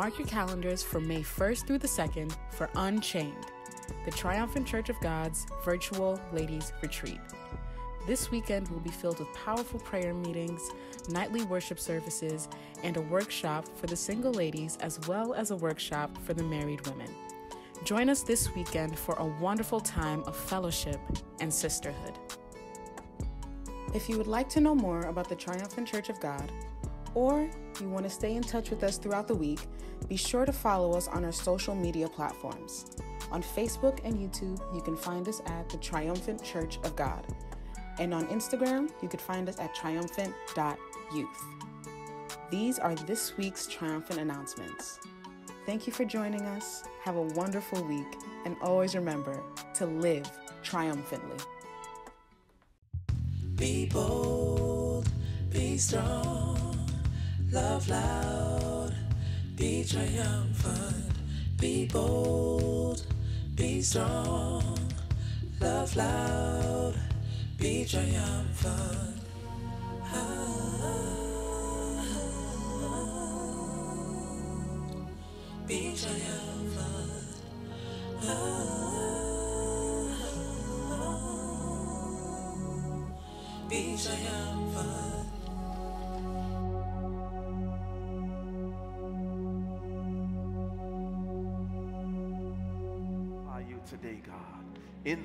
Mark your calendars for May 1st through the 2nd for Unchained, the Triumphant Church of God's virtual ladies retreat. This weekend will be filled with powerful prayer meetings, nightly worship services, and a workshop for the single ladies, as well as a workshop for the married women. Join us this weekend for a wonderful time of fellowship and sisterhood. If you would like to know more about the Triumphant Church of God, or you want to stay in touch with us throughout the week, be sure to follow us on our social media platforms. On Facebook and YouTube, you can find us at the Triumphant Church of God. And on Instagram, you could find us at triumphant.youth. These are this week's triumphant announcements. Thank you for joining us. Have a wonderful week, and always remember to live triumphantly. Be bold, be strong, love loud, be triumphant. Be bold, be strong, love loud, be triumphant.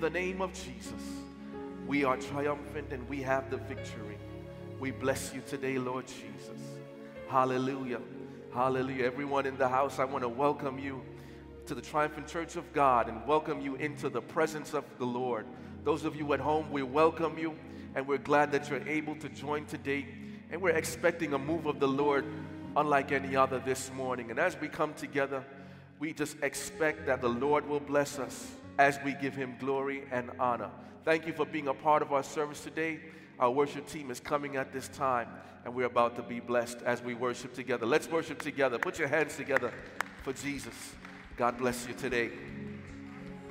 The name of Jesus, we are triumphant and we have the victory. We bless you today, Lord Jesus. Hallelujah. Hallelujah. Everyone in the house, I want to welcome you to the Triumphant Church of God and welcome you into the presence of the Lord. Those of you at home, we welcome you and we're glad that you're able to join today. And we're expecting a move of the Lord unlike any other this morning. And as we come together, we just expect that the Lord will bless us as we give him glory and honor. Thank you for being a part of our service today. Our worship team is coming at this time, and we're about to be blessed as we worship together. Let's worship together. Put your hands together for Jesus. God bless you today.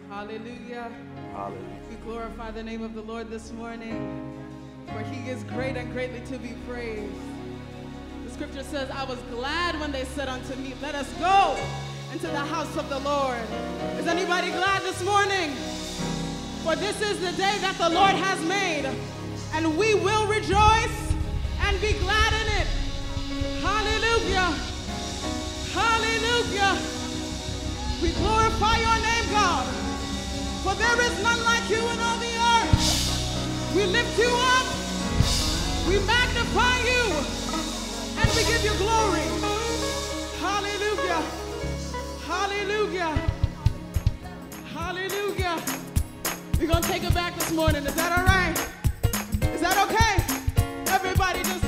Hallelujah. Hallelujah. We glorify the name of the Lord this morning, for he is great and greatly to be praised. The scripture says, I was glad when they said unto me, Let us go into the house of the Lord. Is anybody glad this morning? For this is the day that the Lord has made, and we will rejoice and be glad in it. Hallelujah. Hallelujah. We glorify your name, God. For there is none like you in all the earth. We lift you up. We magnify you. And we give you glory. Hallelujah. Hallelujah. Hallelujah. We're going to take it back this morning. Is that all right? Is that okay? Everybody just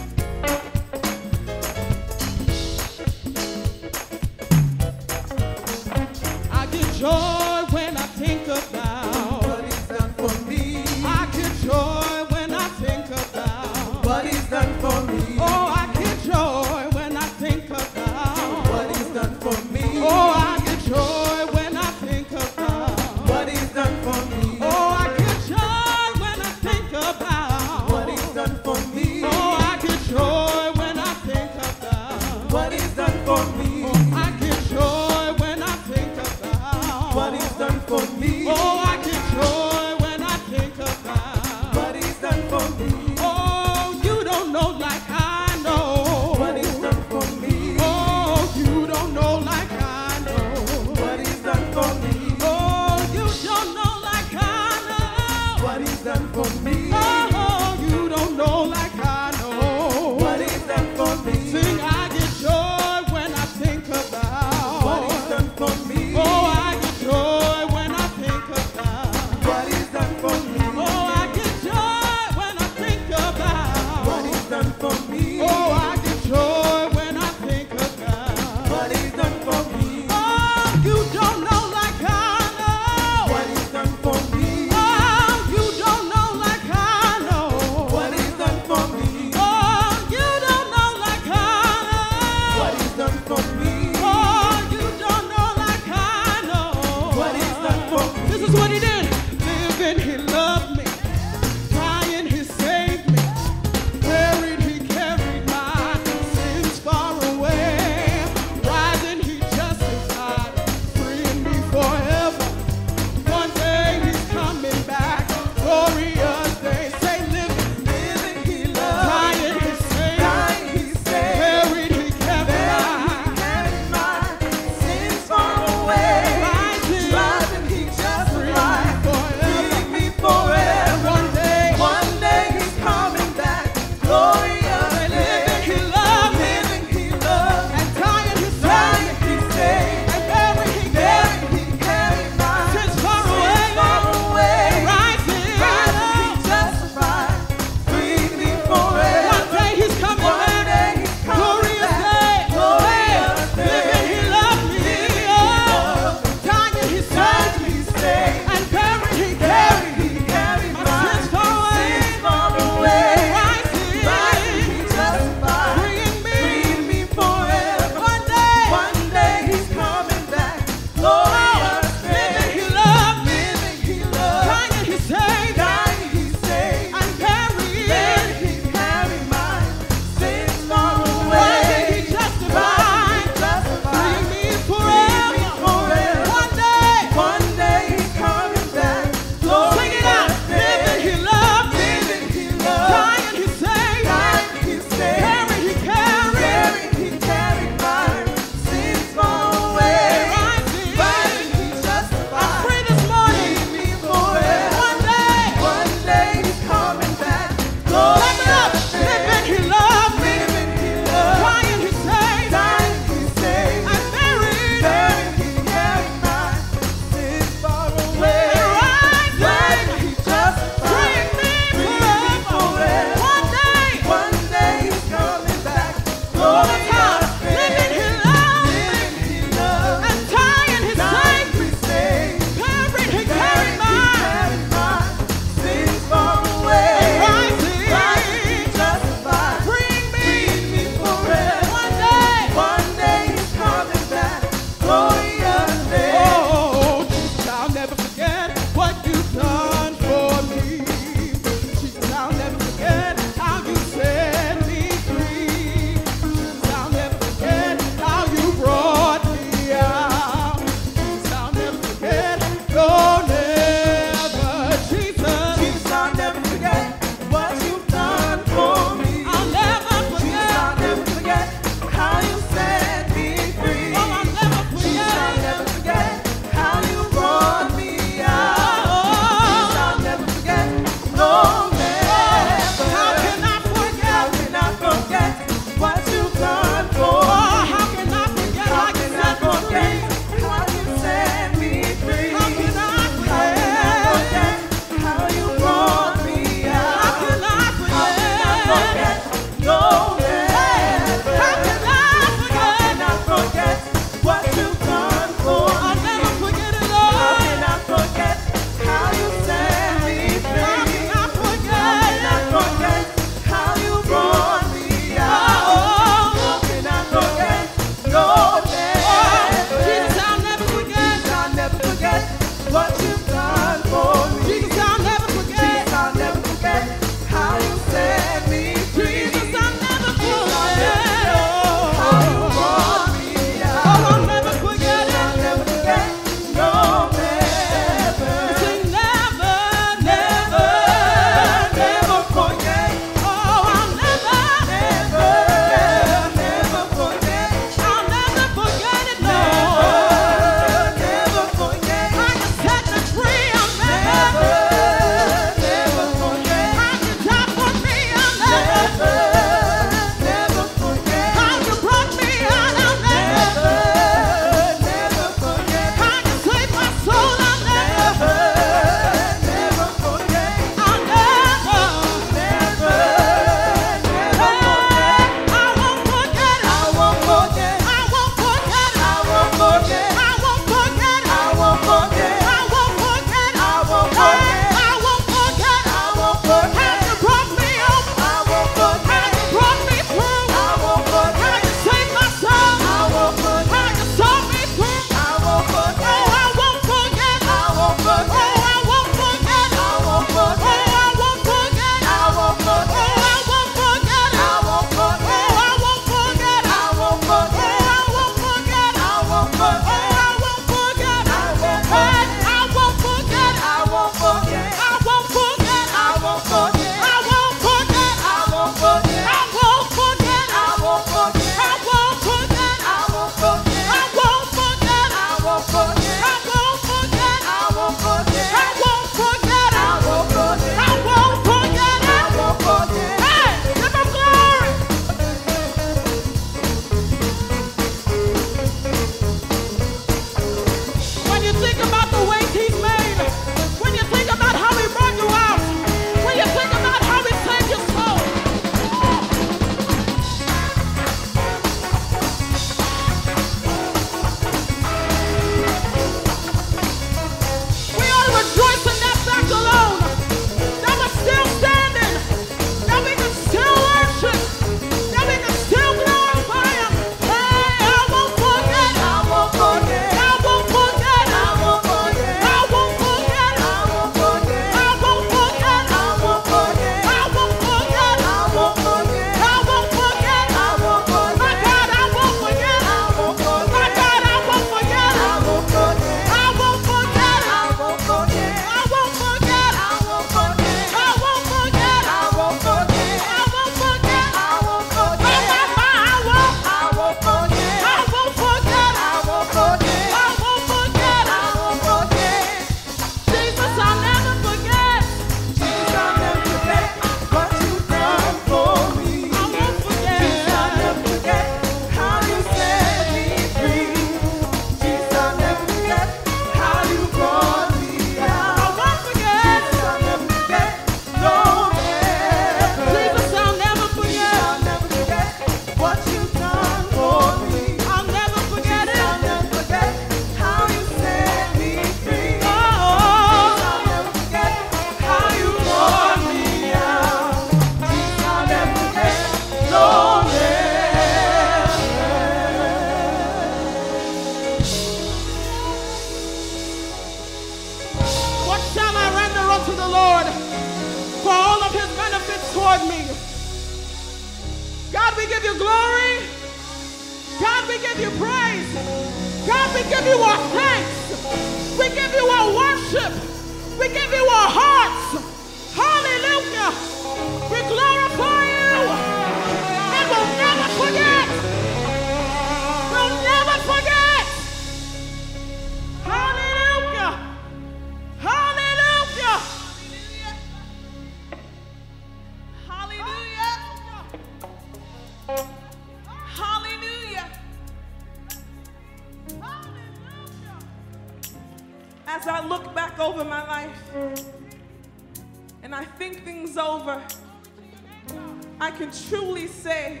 I can truly say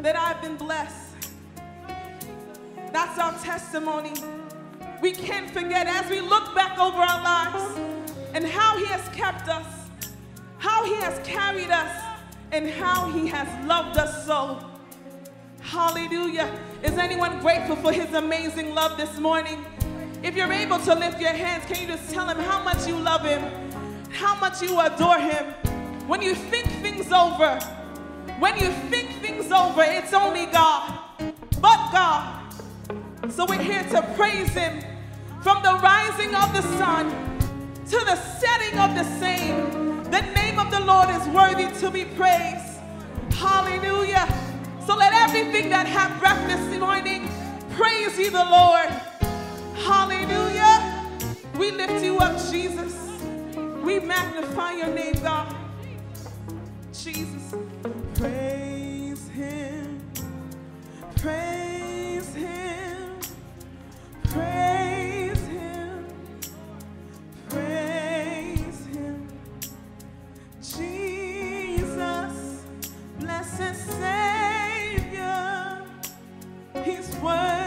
that I've been blessed. That's our testimony. We can't forget as we look back over our lives and how He has kept us, how He has carried us, and how He has loved us so. Hallelujah. Is anyone grateful for His amazing love this morning? If you're able to lift your hands, can you just tell Him how much you love Him, how much you adore Him? When you think things over, when you think things over, it's only God, but God. So we're here to praise Him from the rising of the sun to the setting of the same. The name of the Lord is worthy to be praised. Hallelujah. So let everything that have breath this morning praise ye the Lord. Hallelujah. We lift you up, Jesus. We magnify your name, God. Jesus. Praise him. Praise him. Praise him. Praise him. Jesus, blessed Savior. He's worthy.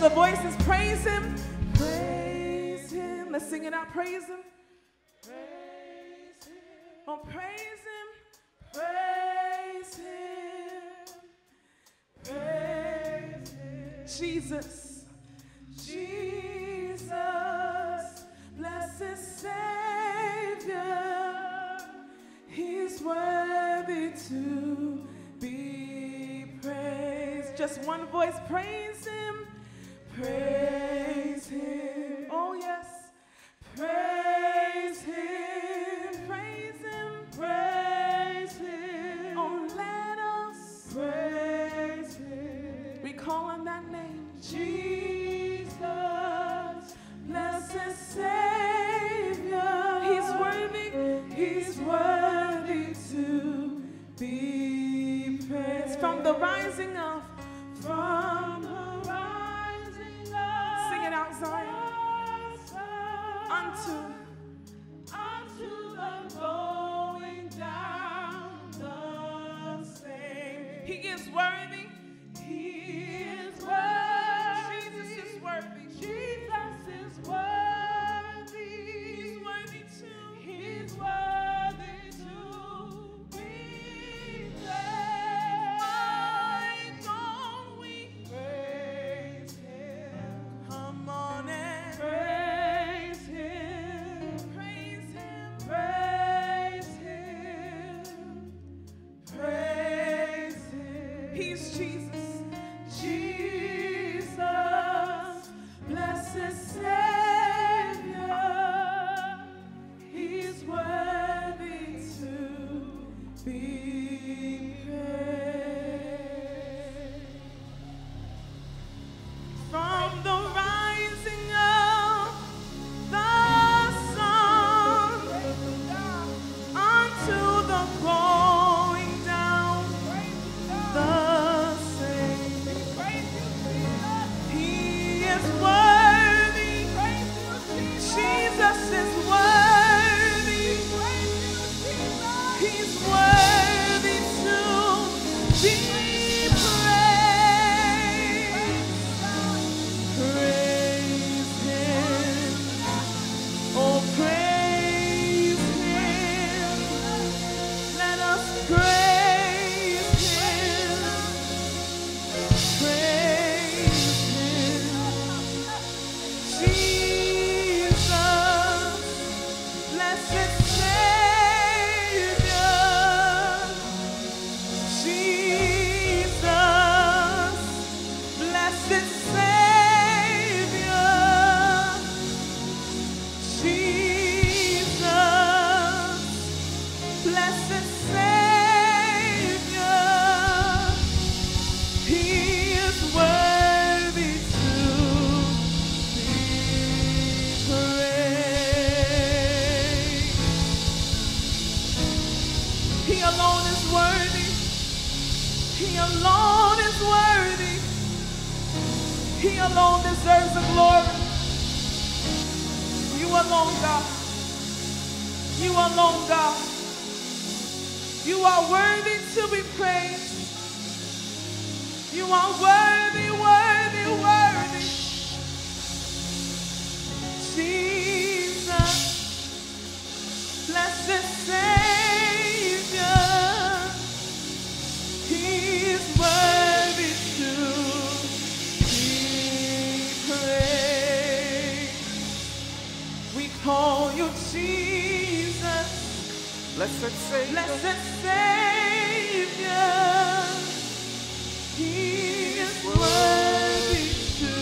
The voices. Praise him. Praise him. Let's sing it out. Praise him. Praise him. Oh, praise him. Praise him. Praise him. Jesus. Jesus. Blessed Savior. He's worthy to be praised. Just one voice. Praise. Praise him. Oh, yes. Praise him. Praise him. Praise him. Oh, let us praise him. We call on that name. Jesus. Blessed Savior. He's worthy. He's worthy to be praised. From the rising of, from Zion. Unto, alone is worthy. He alone deserves the glory. You alone, God. You alone, God. You are worthy to be praised. You are worthy, worthy, worthy. Jesus, blessed Savior, call you Jesus, Blessed Savior. blessed Savior. He is worthy to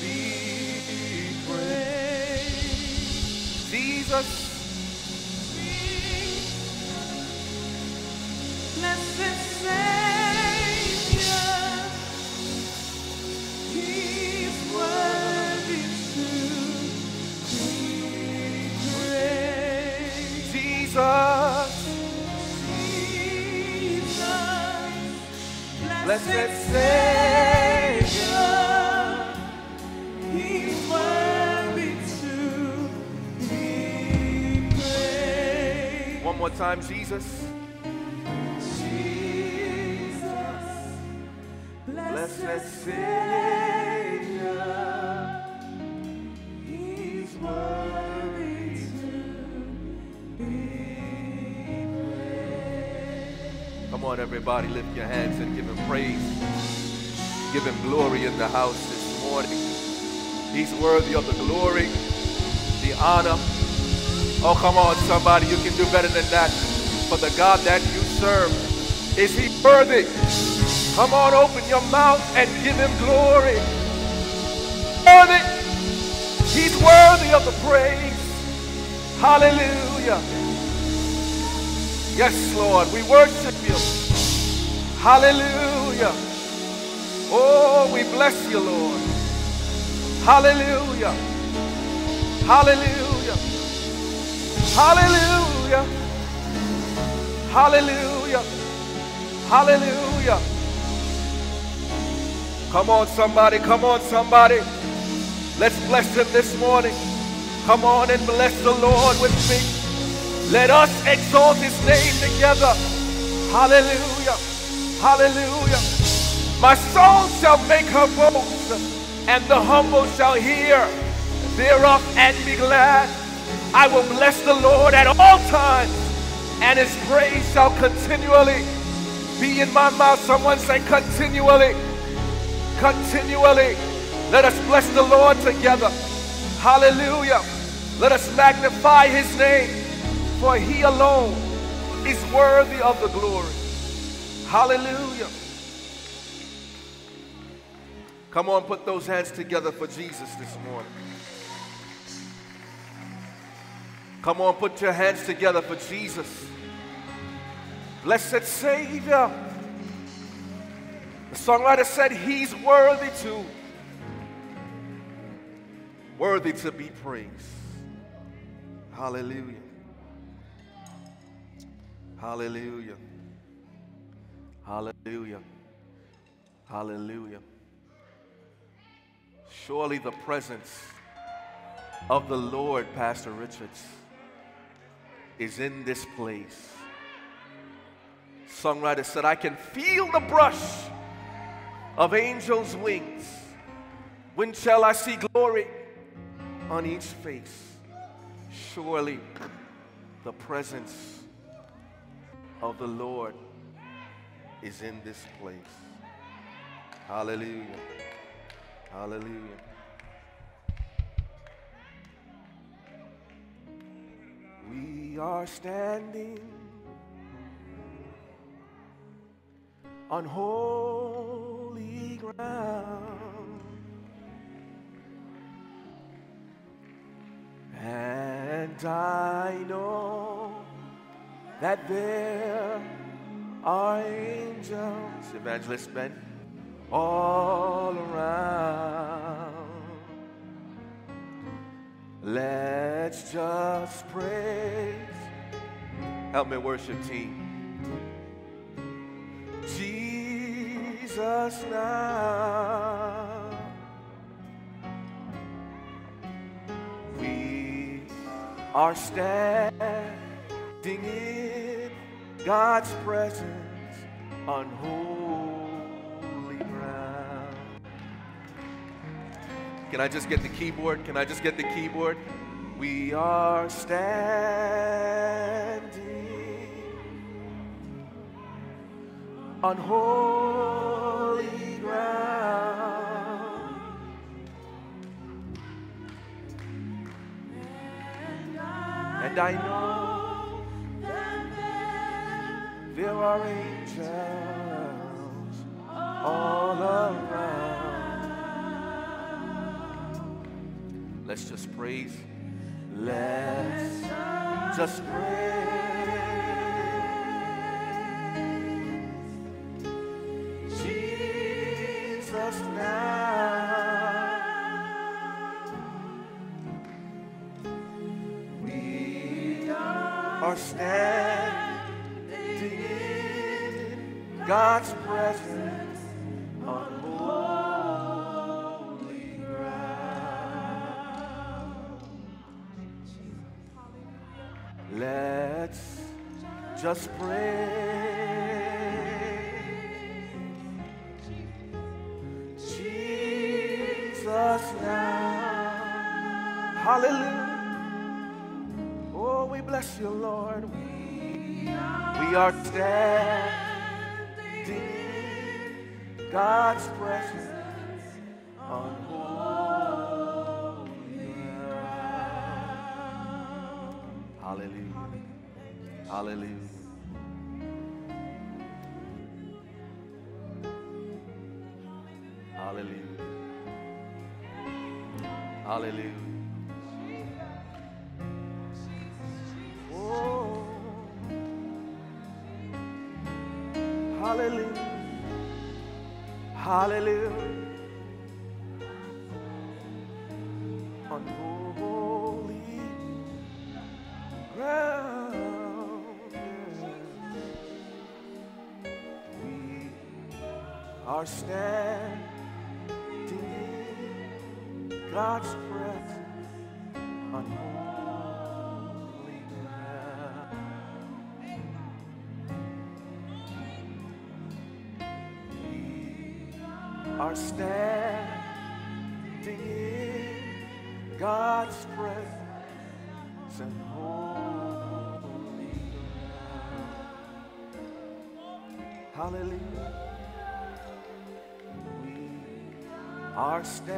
be praised. Jesus. Blessed Savior, He's worthy to be praised. One more time, Jesus. Jesus, Blessed Savior. On, everybody, lift your hands and give him praise. Give him glory in the house this morning. He's worthy of the glory, the honor. Oh, come on, somebody, you can do better than that. For the God that you serve, is he worthy? Come on, open your mouth and give him glory. Worthy. He's worthy of the praise. Hallelujah. Yes, Lord, we worship you. Hallelujah. Oh, we bless you, Lord. Hallelujah. Hallelujah. Hallelujah. Hallelujah. Hallelujah. Come on, somebody. Come on, somebody. Let's bless him this morning. Come on and bless the Lord with me. Let us exalt his name together. Hallelujah. Hallelujah. My soul shall make her boast, and the humble shall hear thereof and be glad. I will bless the Lord at all times, and his praise shall continually be in my mouth. Someone say, continually. Continually. Let us bless the Lord together. Hallelujah. Let us magnify his name, for he alone is worthy of the glory. Hallelujah. Come on, put those hands together for Jesus this morning. Come on, put your hands together for Jesus. Blessed Savior. The songwriter said he's worthy to, worthy to be praised. Hallelujah. Hallelujah. Hallelujah. Hallelujah. Surely the presence of the Lord, Pastor Richards, is in this place. Songwriter said, I can feel the brush of angels' wings. When shall I see glory on each face? Surely the presence of the Lord is in this place. Hallelujah. Hallelujah. We are standing on holy ground. And I know that there are angels, Evangelist Ben, all around. Let's just praise. Help me worship team. Jesus now. We are standing in God's presence on holy ground. Can I just get the keyboard? Can I just get the keyboard? We are standing on holy ground. And I know there are angels all around. Let's just praise. Let's just praise. Jesus now. We are standing God's presence on holy ground. Let's just pray. Jesus now. Hallelujah. Oh, we bless you, Lord. We, are standing God's presence on holy ground. Hallelujah. Hallelujah. Are standing are standing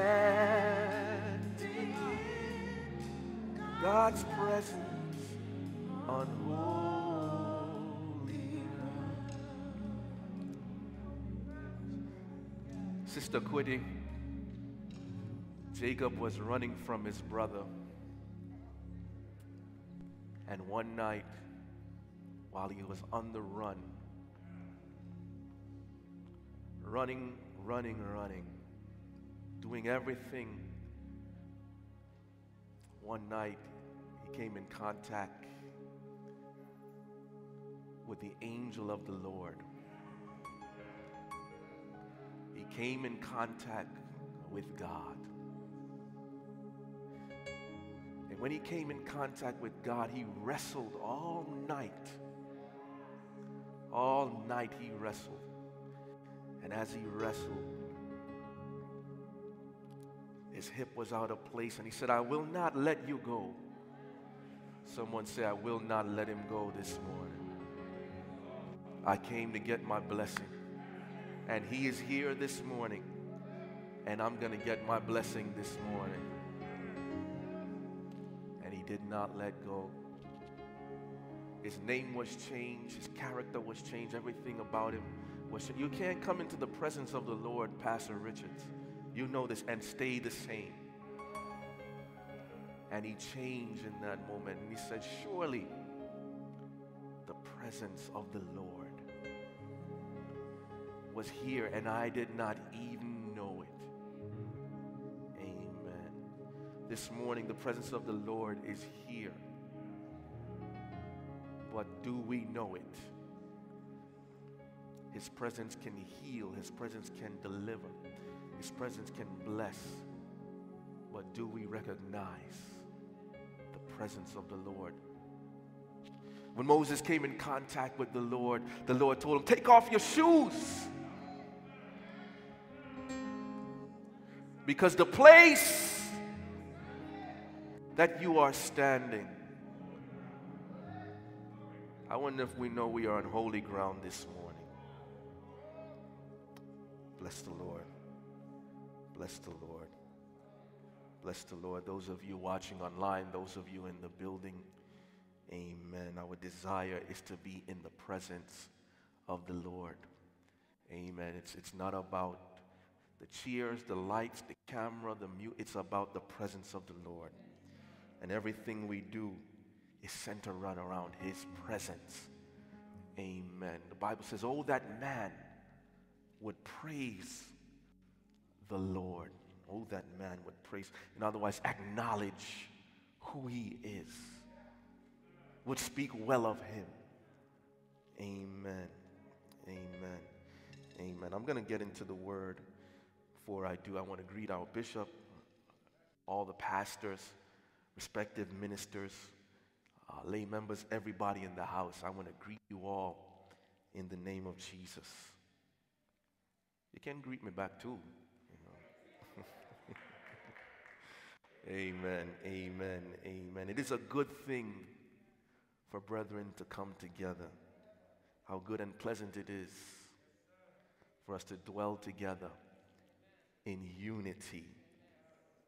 in God's presence on holy. Sister Quiddy, Jacob was running from his brother. And one night, while he was on the run, running, running, running, doing everything, one night he came in contact with the angel of the Lord. He came in contact with God. And when he came in contact with God, he wrestled all night. All night he wrestled. And as he wrestled, his hip was out of place, and he said, I will not let you go. Someone say, I will not let him go this morning. I came to get my blessing. And he is here this morning. And I'm going to get my blessing this morning. And he did not let go. His name was changed, his character was changed, everything about him was changed. You can't come into the presence of the Lord, Pastor Richards. You know this, and stay the same. And he changed in that moment. And he said, Surely the presence of the Lord was here, and I did not even know it. Amen. This morning, the presence of the Lord is here. But do we know it? His presence can heal, His presence can deliver, His presence can bless. But do we recognize the presence of the Lord? When Moses came in contact with the Lord, the Lord told him, Take off your shoes. Because the place that you are standing, I wonder if we know we are on holy ground this morning. Bless the Lord. Bless the Lord. Bless the Lord. Those of you watching online, those of you in the building, amen. Our desire is to be in the presence of the Lord. Amen. It's, it's not about the cheers, the lights, the camera, the mute. It's about the presence of the Lord. And everything we do is centered around His presence. Amen. The Bible says, Oh, that man would praise the Lord. Oh, that man would praise, and otherwise acknowledge who He is, would speak well of Him. Amen. Amen. Amen. I'm going to get into the word. Before I do, I want to greet our bishop, all the pastors, respective ministers, uh, lay members, everybody in the house. I want to greet you all in the name of Jesus. You can greet me back too. You know. Amen, amen, amen. It is a good thing for brethren to come together. How good and pleasant it is for us to dwell together in unity.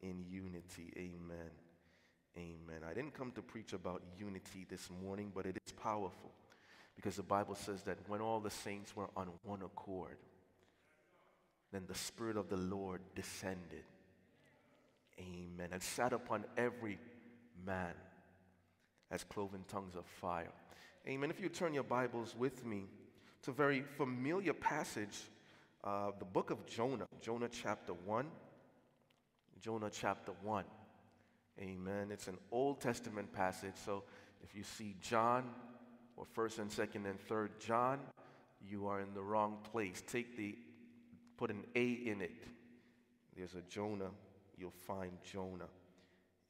In unity. Amen. Amen. I didn't come to preach about unity this morning, but it is powerful because the Bible says that when all the saints were on one accord, then the Spirit of the Lord descended. Amen. And sat upon every man as cloven tongues of fire. Amen. If you turn your Bibles with me to a very familiar passage, uh, the book of Jonah, Jonah chapter 1. Jonah chapter 1. Amen. It's an Old Testament passage, so if you see John or 1st and 2nd and 3rd John, you are in the wrong place. Take the, put an A in it. There's a Jonah, you'll find Jonah.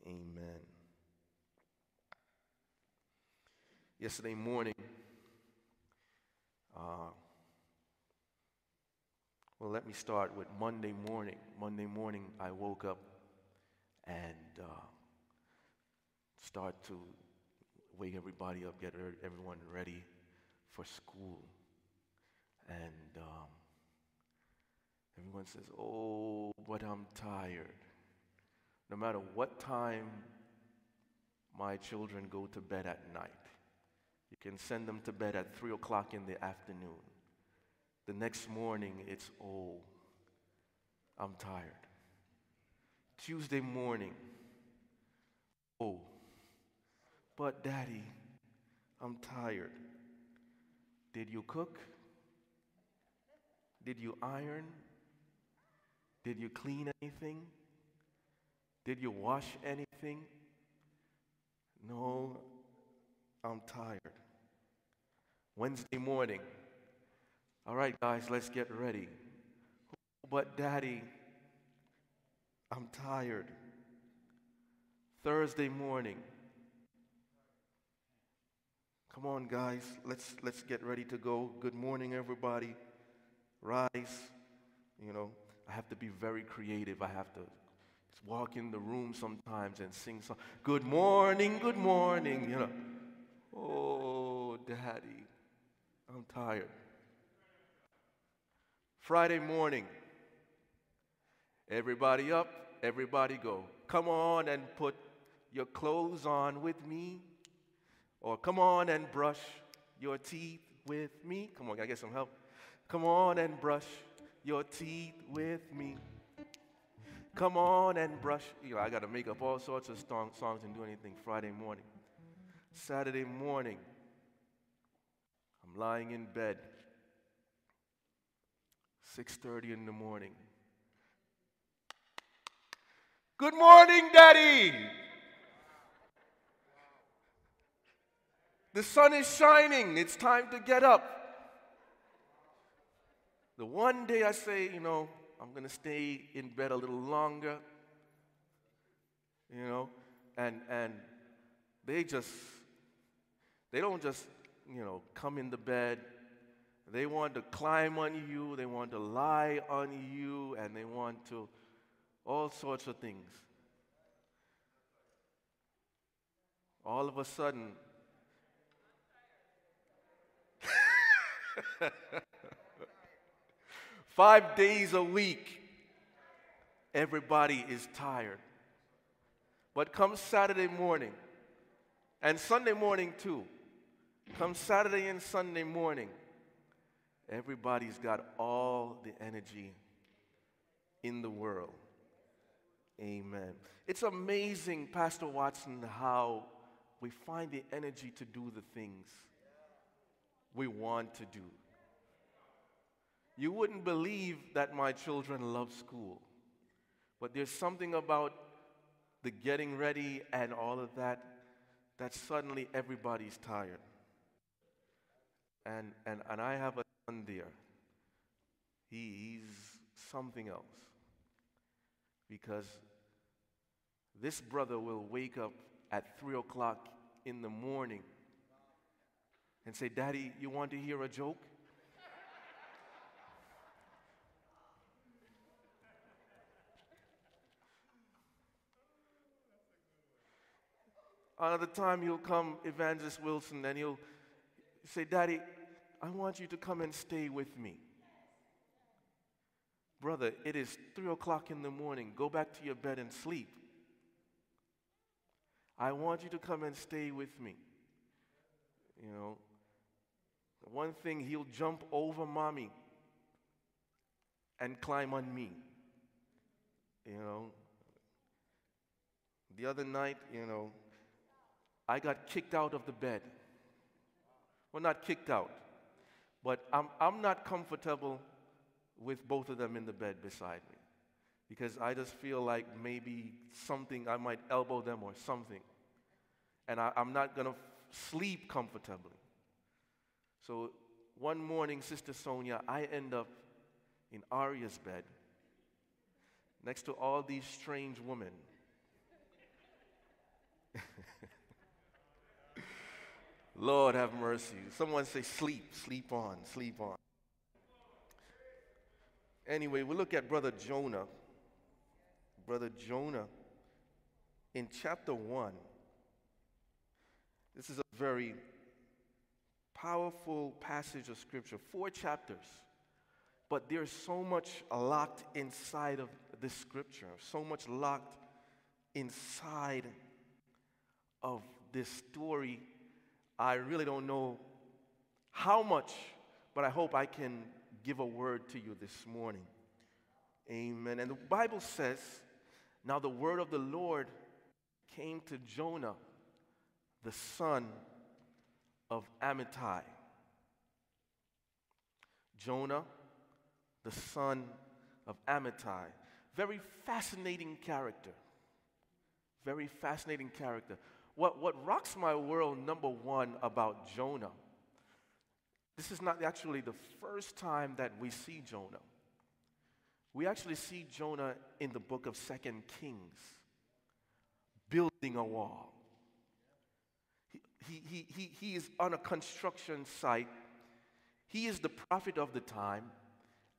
Amen. Yesterday morning, uh, well, let me start with Monday morning. Monday morning, I woke up and uh, start to wake everybody up, get er- everyone ready for school. And um, everyone says, Oh, but I'm tired. No matter what time my children go to bed at night, you can send them to bed at 3 o'clock in the afternoon. The next morning, it's, Oh, I'm tired. Tuesday morning, Oh, but daddy, I'm tired. Did you cook? Did you iron? Did you clean anything? Did you wash anything? No, I'm tired. Wednesday morning. All right, guys, let's get ready. But, Daddy, I'm tired. Thursday morning. Come on, guys, let's, let's get ready to go. Good morning, everybody. Rise. You know, I have to be very creative. I have to walk in the room sometimes and sing some good morning, good morning, you know. Oh, daddy, I'm tired. Friday morning, everybody up, everybody go. Come on and put your clothes on with me. Or come on and brush your teeth with me. Come on, can I get some help? Come on and brush your teeth with me. Come on and brush. You know, I got to make up all sorts of song, songs and do anything Friday morning. Saturday morning, I'm lying in bed. 6:30 in the morning. Good morning, Daddy. The sun is shining. It's time to get up. The one day I say, you know, I'm going to stay in bed a little longer, you know, and, and they just, they don't just, you know, come in the bed. They want to climb on you, they want to lie on you, and they want to, all sorts of things. All of a sudden, Five days a week, everybody is tired. But come Saturday morning, and Sunday morning too, come Saturday and Sunday morning, everybody's got all the energy in the world. Amen. It's amazing, Pastor Watson, how we find the energy to do the things we want to do. You wouldn't believe that my children love school, but there's something about the getting ready and all of that that suddenly everybody's tired. And, and, and I have a son there. He, he's something else. Because this brother will wake up at 3 o'clock in the morning and say, Daddy, you want to hear a joke? Another time he'll come, Evangelist Wilson, and he'll say, Daddy, I want you to come and stay with me. Brother, it is three o'clock in the morning. Go back to your bed and sleep. I want you to come and stay with me. You know, one thing, he'll jump over mommy and climb on me. You know, the other night, you know, I got kicked out of the bed. Well, not kicked out, but I'm, I'm not comfortable with both of them in the bed beside me because I just feel like maybe something, I might elbow them or something. And I, am not going to sleep comfortably. So one morning, Sister Sonia, I end up in Arya's bed next to all these strange women. Lord have mercy. Someone say, sleep, sleep on, sleep on. Anyway, we look at Brother Jonah. Brother Jonah in chapter 1. This is a very powerful passage of scripture, four chapters. But there's so much locked inside of this scripture, so much locked inside of this story. I really don't know how much, but I hope I can give a word to you this morning. Amen. And the Bible says, Now the word of the Lord came to Jonah, the son of Amittai. Jonah, the son of Amittai. Very fascinating character. Very fascinating character. What, what rocks my world, number one, about Jonah, this is not actually the first time that we see Jonah. We actually see Jonah in the book of Second Kings, building a wall. He, he, he, he is on a construction site. He is the prophet of the time,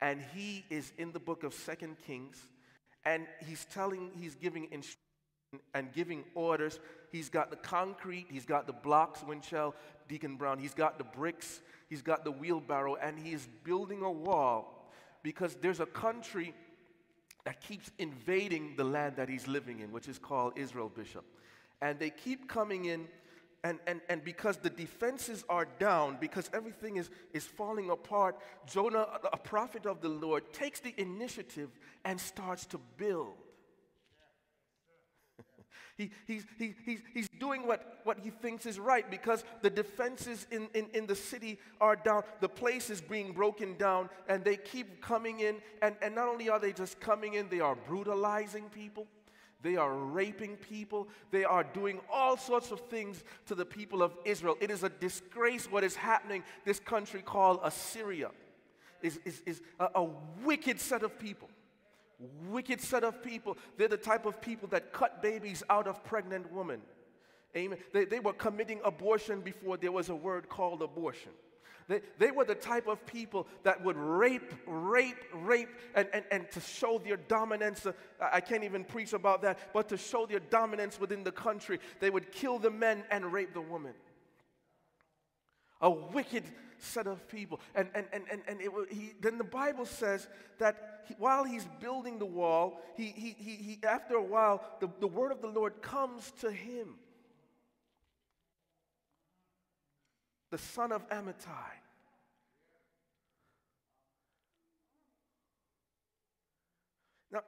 and he is in the book of Second Kings, and he's telling, he's giving and giving orders. He's got the concrete, he's got the blocks, Winchell, Deacon Brown, he's got the bricks, he's got the wheelbarrow, and he is building a wall because there's a country that keeps invading the land that he's living in, which is called Israel, Bishop. And they keep coming in and, and, and because the defenses are down, because everything is, is falling apart, Jonah, a prophet of the Lord, takes the initiative and starts to build. He, he's, he, he's, he's doing what, what he thinks is right because the defenses in, in, in the city are down. The place is being broken down, and they keep coming in. And, and not only are they just coming in, they are brutalizing people. They are raping people. They are doing all sorts of things to the people of Israel. It is a disgrace what is happening. This country called Assyria is, is, is a, a wicked set of people. Wicked set of people. They're the type of people that cut babies out of pregnant women. Amen. They, they were committing abortion before there was a word called abortion. They, they were the type of people that would rape, rape, rape, and, and, and to show their dominance. Uh, I can't even preach about that, but to show their dominance within the country, they would kill the men and rape the women. A wicked set of people. And, and, and, and, and it, he, then the Bible says that he, while he's building the wall, he, he, he, he, after a while, the, the word of the Lord comes to him. The son of Amittai. Now,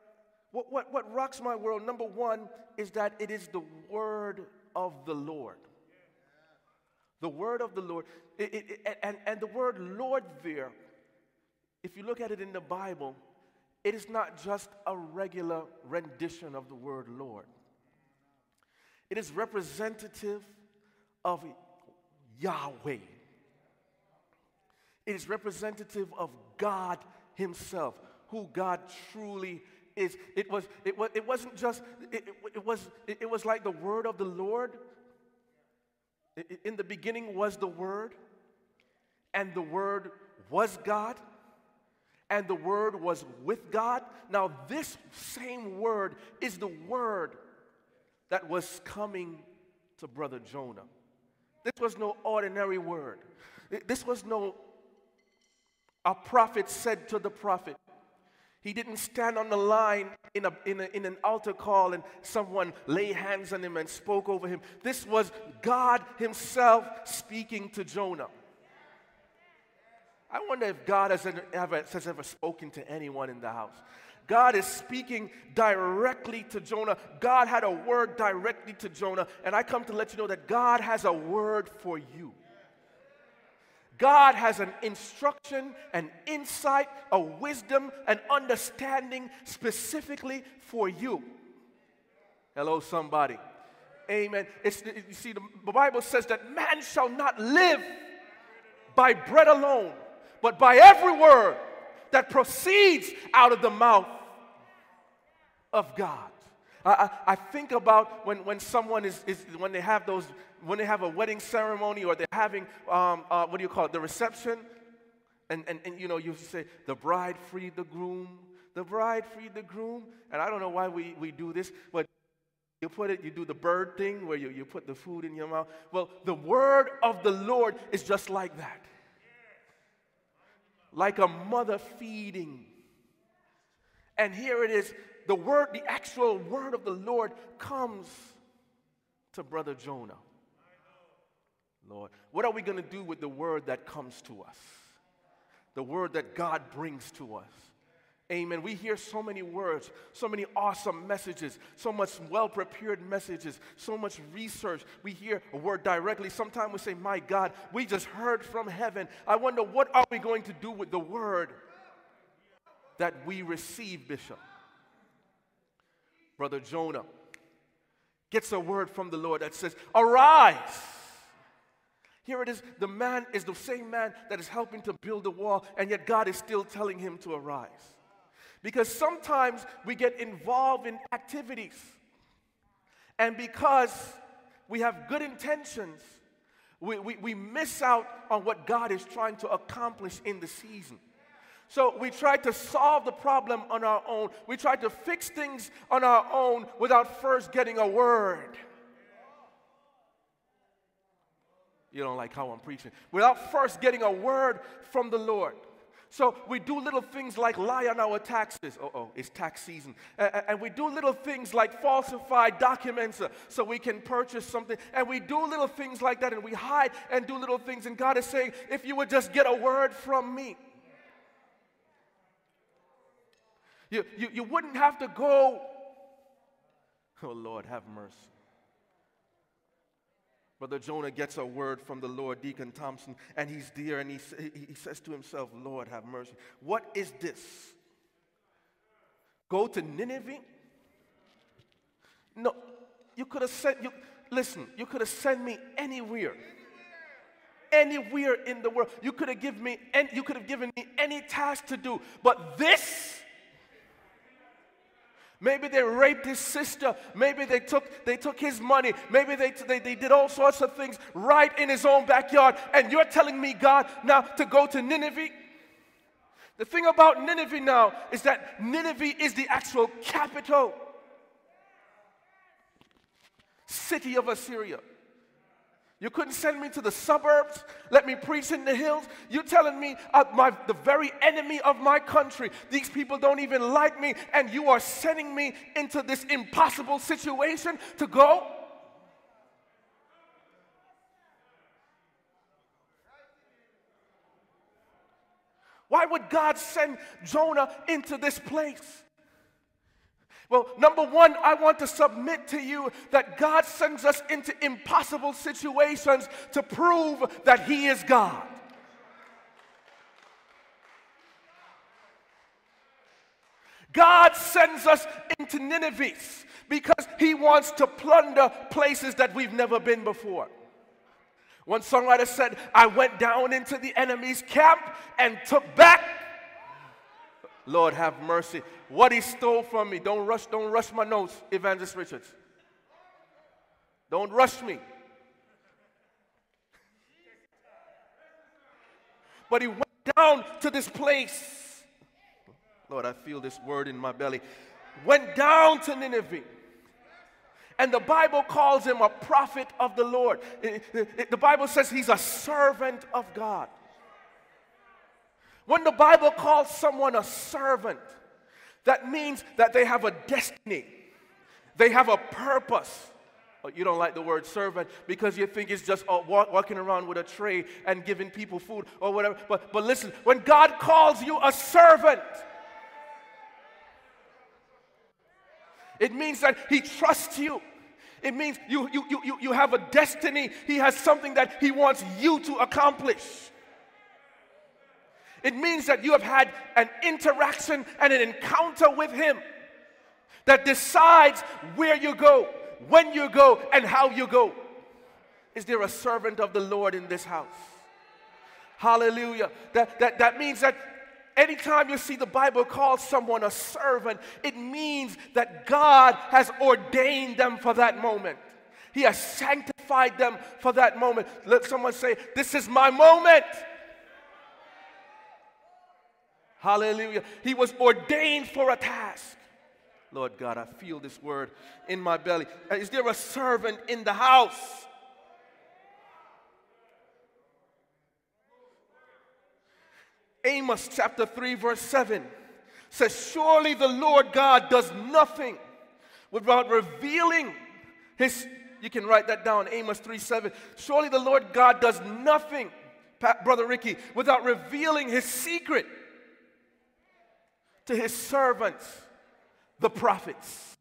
what, what, what rocks my world, number one, is that it is the word of the Lord. The word of the Lord. It, it, it, and, and the word Lord there, if you look at it in the Bible, it is not just a regular rendition of the word Lord. It is representative of Yahweh. It is representative of God Himself, who God truly is it was it was it wasn't just it, it, was it, it, was like the word of the Lord. In the beginning was the word, and the word was God, and the word was with God. Now this same word is the word that was coming to brother Jonah. This was no ordinary word. This was no a prophet said to the prophet. He didn't stand on the line in, a, in, a, in an altar call and someone lay hands on him and spoke over him. This was God Himself speaking to Jonah. I wonder if God has ever, has ever spoken to anyone in the house. God is speaking directly to Jonah. God had a word directly to Jonah. And I come to let you know that God has a word for you. God has an instruction, an insight, a wisdom, an understanding specifically for you. Hello, somebody. Amen. It's, you see, the Bible says that man shall not live by bread alone, but by every word that proceeds out of the mouth of God. I, I, I think about when, when someone is, is, when they have those when they have a wedding ceremony or they're having, um, uh, what do you call it, the reception, and, and, and you know, you say, the bride freed the groom, the bride freed the groom. And I don't know why we, we do this, but you put it, you do the bird thing where you, you put the food in your mouth. Well, the word of the Lord is just like that. Like a mother feeding. And here it is the word, the actual word of the Lord comes to Brother Jonah. Lord. What are we going to do with the word that comes to us? The word that God brings to us. Amen. We hear so many words, so many awesome messages, so much well prepared messages, so much research. We hear a word directly. Sometimes we say, My God, we just heard from heaven. I wonder what are we going to do with the word that we receive, Bishop? Brother Jonah gets a word from the Lord that says, Arise here it is the man is the same man that is helping to build the wall, and yet God is still telling him to arise. Because sometimes we get involved in activities, and because we have good intentions, we, we, we miss out on what God is trying to accomplish in the season. So we try to solve the problem on our own. We try to fix things on our own without first getting a word. You don't like how I'm preaching. Without first getting a word from the Lord. So we do little things like lie on our taxes. Oh, oh, it's tax season. and we do little things like falsify documents uh, so we can purchase something. And we do little things like that and we hide and do little things. And God is saying, if you would just get a word from me, you, you, you wouldn't have to go. Oh, Lord, have mercy. Brother Jonah gets a word from the Lord, Deacon Thompson, and he's dear and he, he says to himself, Lord, have mercy. What is this? Go to Nineveh? No, you could have sent, you, listen, you could have sent me anywhere. Anywhere in the world. You could have given me, and you could have given me any task to do. But this, Maybe they raped his sister. Maybe they took, they took his money. Maybe they, they, they did all sorts of things right in his own backyard. And you're telling me, God, now to go to Nineveh? The thing about Nineveh now is that Nineveh is the actual capital city of Assyria. You couldn't send me to the suburbs, let me preach in the hills. You're telling me uh, my, the very enemy of my country, these people don't even like me, and you are sending me into this impossible situation to go? Why would God send Jonah into this place? Well, number one, I want to submit to you that God sends us into impossible situations to prove that He is God. God sends us into Nineveh because He wants to plunder places that we've never been before. One songwriter said, I went down into the enemy's camp and took back Lord have mercy. What he stole from me. Don't rush, don't rush my notes, Evangelist Richards. Don't rush me. But he went down to this place. Lord, I feel this word in my belly. Went down to Nineveh. And the Bible calls him a prophet of the Lord. The Bible says he's a servant of God. When the Bible calls someone a servant, That means that they have a destiny, they have a purpose. Oh, you don't like the word servant because you think it's just uh, walk, walking around with a tray and giving people food or whatever. But, but listen, when God calls you a servant, it means that He trusts you. It means you, you, you, you have a destiny. He has something that He wants you to accomplish. It means that you have had an interaction and an encounter with Him that decides where you go when you go, and how you go. Is there a servant of the Lord in this house? Hallelujah. That, that, that means that anytime you see the Bible call someone a servant, it means that God has ordained them for that moment. He has sanctified them for that moment. Let someone say, This is my moment. Hallelujah. He was ordained for a task. Lord God, I feel this word in my belly. Uh, is there a servant in the house? Amos chapter 3, verse 7 says, Surely the Lord God does nothing without revealing his. You can write that down, Amos 3 7. Surely the Lord God does nothing, Brother Ricky, without revealing his secret to his servants the prophets.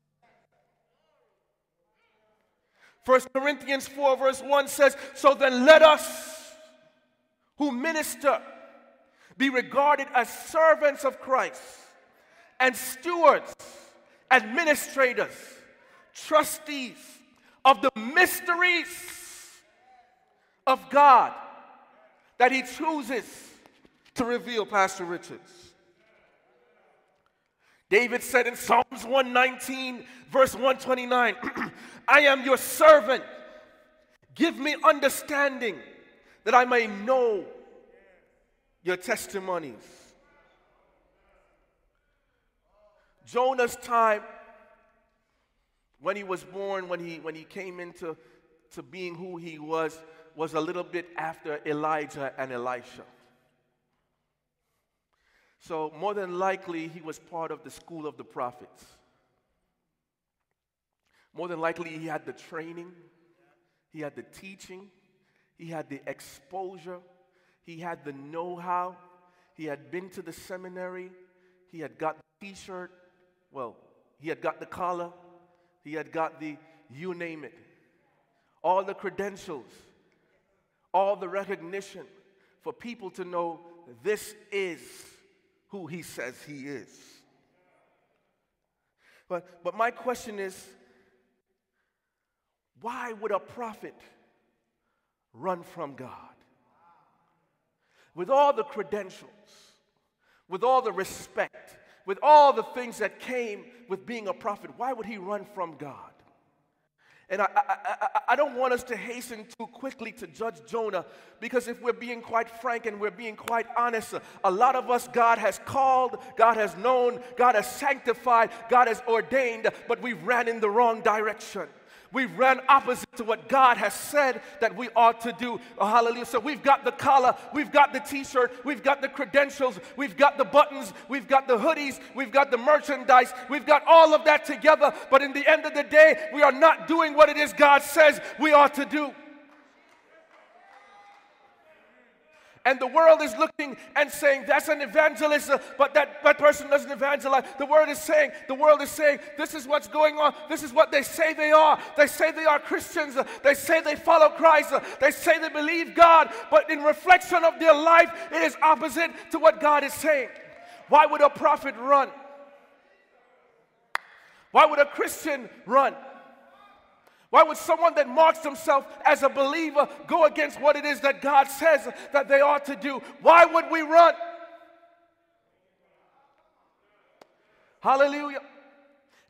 1 Corinthians 4, verse 1 says, So then let us who minister be regarded as servants of Christ and stewards, administrators, trustees of the mysteries of God that He chooses to reveal, Pastor Richards. David said in Psalms 119, verse 129, I am your servant. Give me understanding that I may know your testimonies. Jonah's time when he was born, when he, when he came into to being who he was, was a little bit after Elijah and Elisha. So, more than likely, he was part of the school of the prophets. More than likely, he had the training, he had the teaching, he had the exposure, he had the know how, he had been to the seminary, he had got the t shirt, well, he had got the collar, he had got the you name it, all the credentials, all the recognition for people to know this is who he says he is. But, but my question is why would a prophet run from God? With all the credentials, with all the respect, with all the things that came with being a prophet, why would he run from God? And I, I, don't want us to hasten too quickly to judge Jonah because if we're being quite frank and we're being quite honest, a lot of us God has called, God has known, God has sanctified, God has ordained, but we ran in the wrong direction. We ran opposite to what God has said that we ought to do. Oh, hallelujah. So we've got the collar, we've got the t shirt, we've got the credentials, we've got the buttons, we've got the hoodies, we've got the merchandise, we've got all of that together. But in the end of the day, we are not doing what it is God says we ought to do. And the world is looking and saying, that's an evangelist, but that, that person doesn't evangelize. The world is saying, the world is saying, this is what's going on. This is what they say they are. They say they are Christians. They say they follow Christ. They say they believe God. But in reflection of their life, it is opposite to what God is saying. Why would a prophet run? Why would a Christian run? Why would someone that marks themselves as a believer go against what it is that God says that they ought to do? Why would we run? Hallelujah.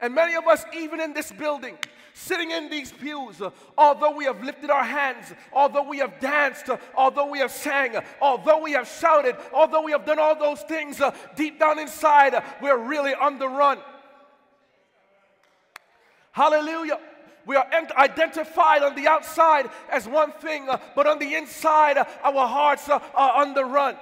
And many of us, even in this building, sitting in these pews, although we have lifted our hands, although we have danced, although we have sang, although we have shouted, although we have done all those things, deep down inside, we're really on the run. Hallelujah. We are identified on the outside as one thing, uh, but on the inside, uh, our hearts uh, are on the run.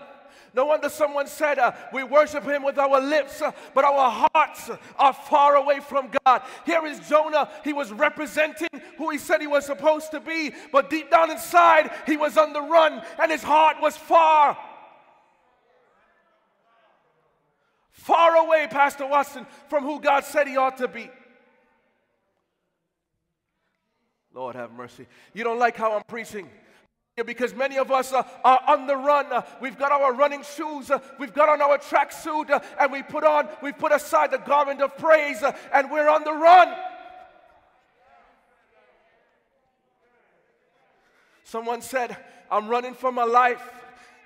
No wonder someone said, uh, We worship him with our lips, uh, but our hearts are far away from God. Here is Jonah. He was representing who he said he was supposed to be, but deep down inside, he was on the run and his heart was far. Far away, Pastor Watson, from who God said he ought to be. Lord have mercy. You don't like how I'm preaching because many of us uh, are on the run. Uh, we've got our running shoes, uh, we've got on our tracksuit, uh, and we put on, we put aside the garment of praise, uh, and we're on the run. Someone said, I'm running for my life.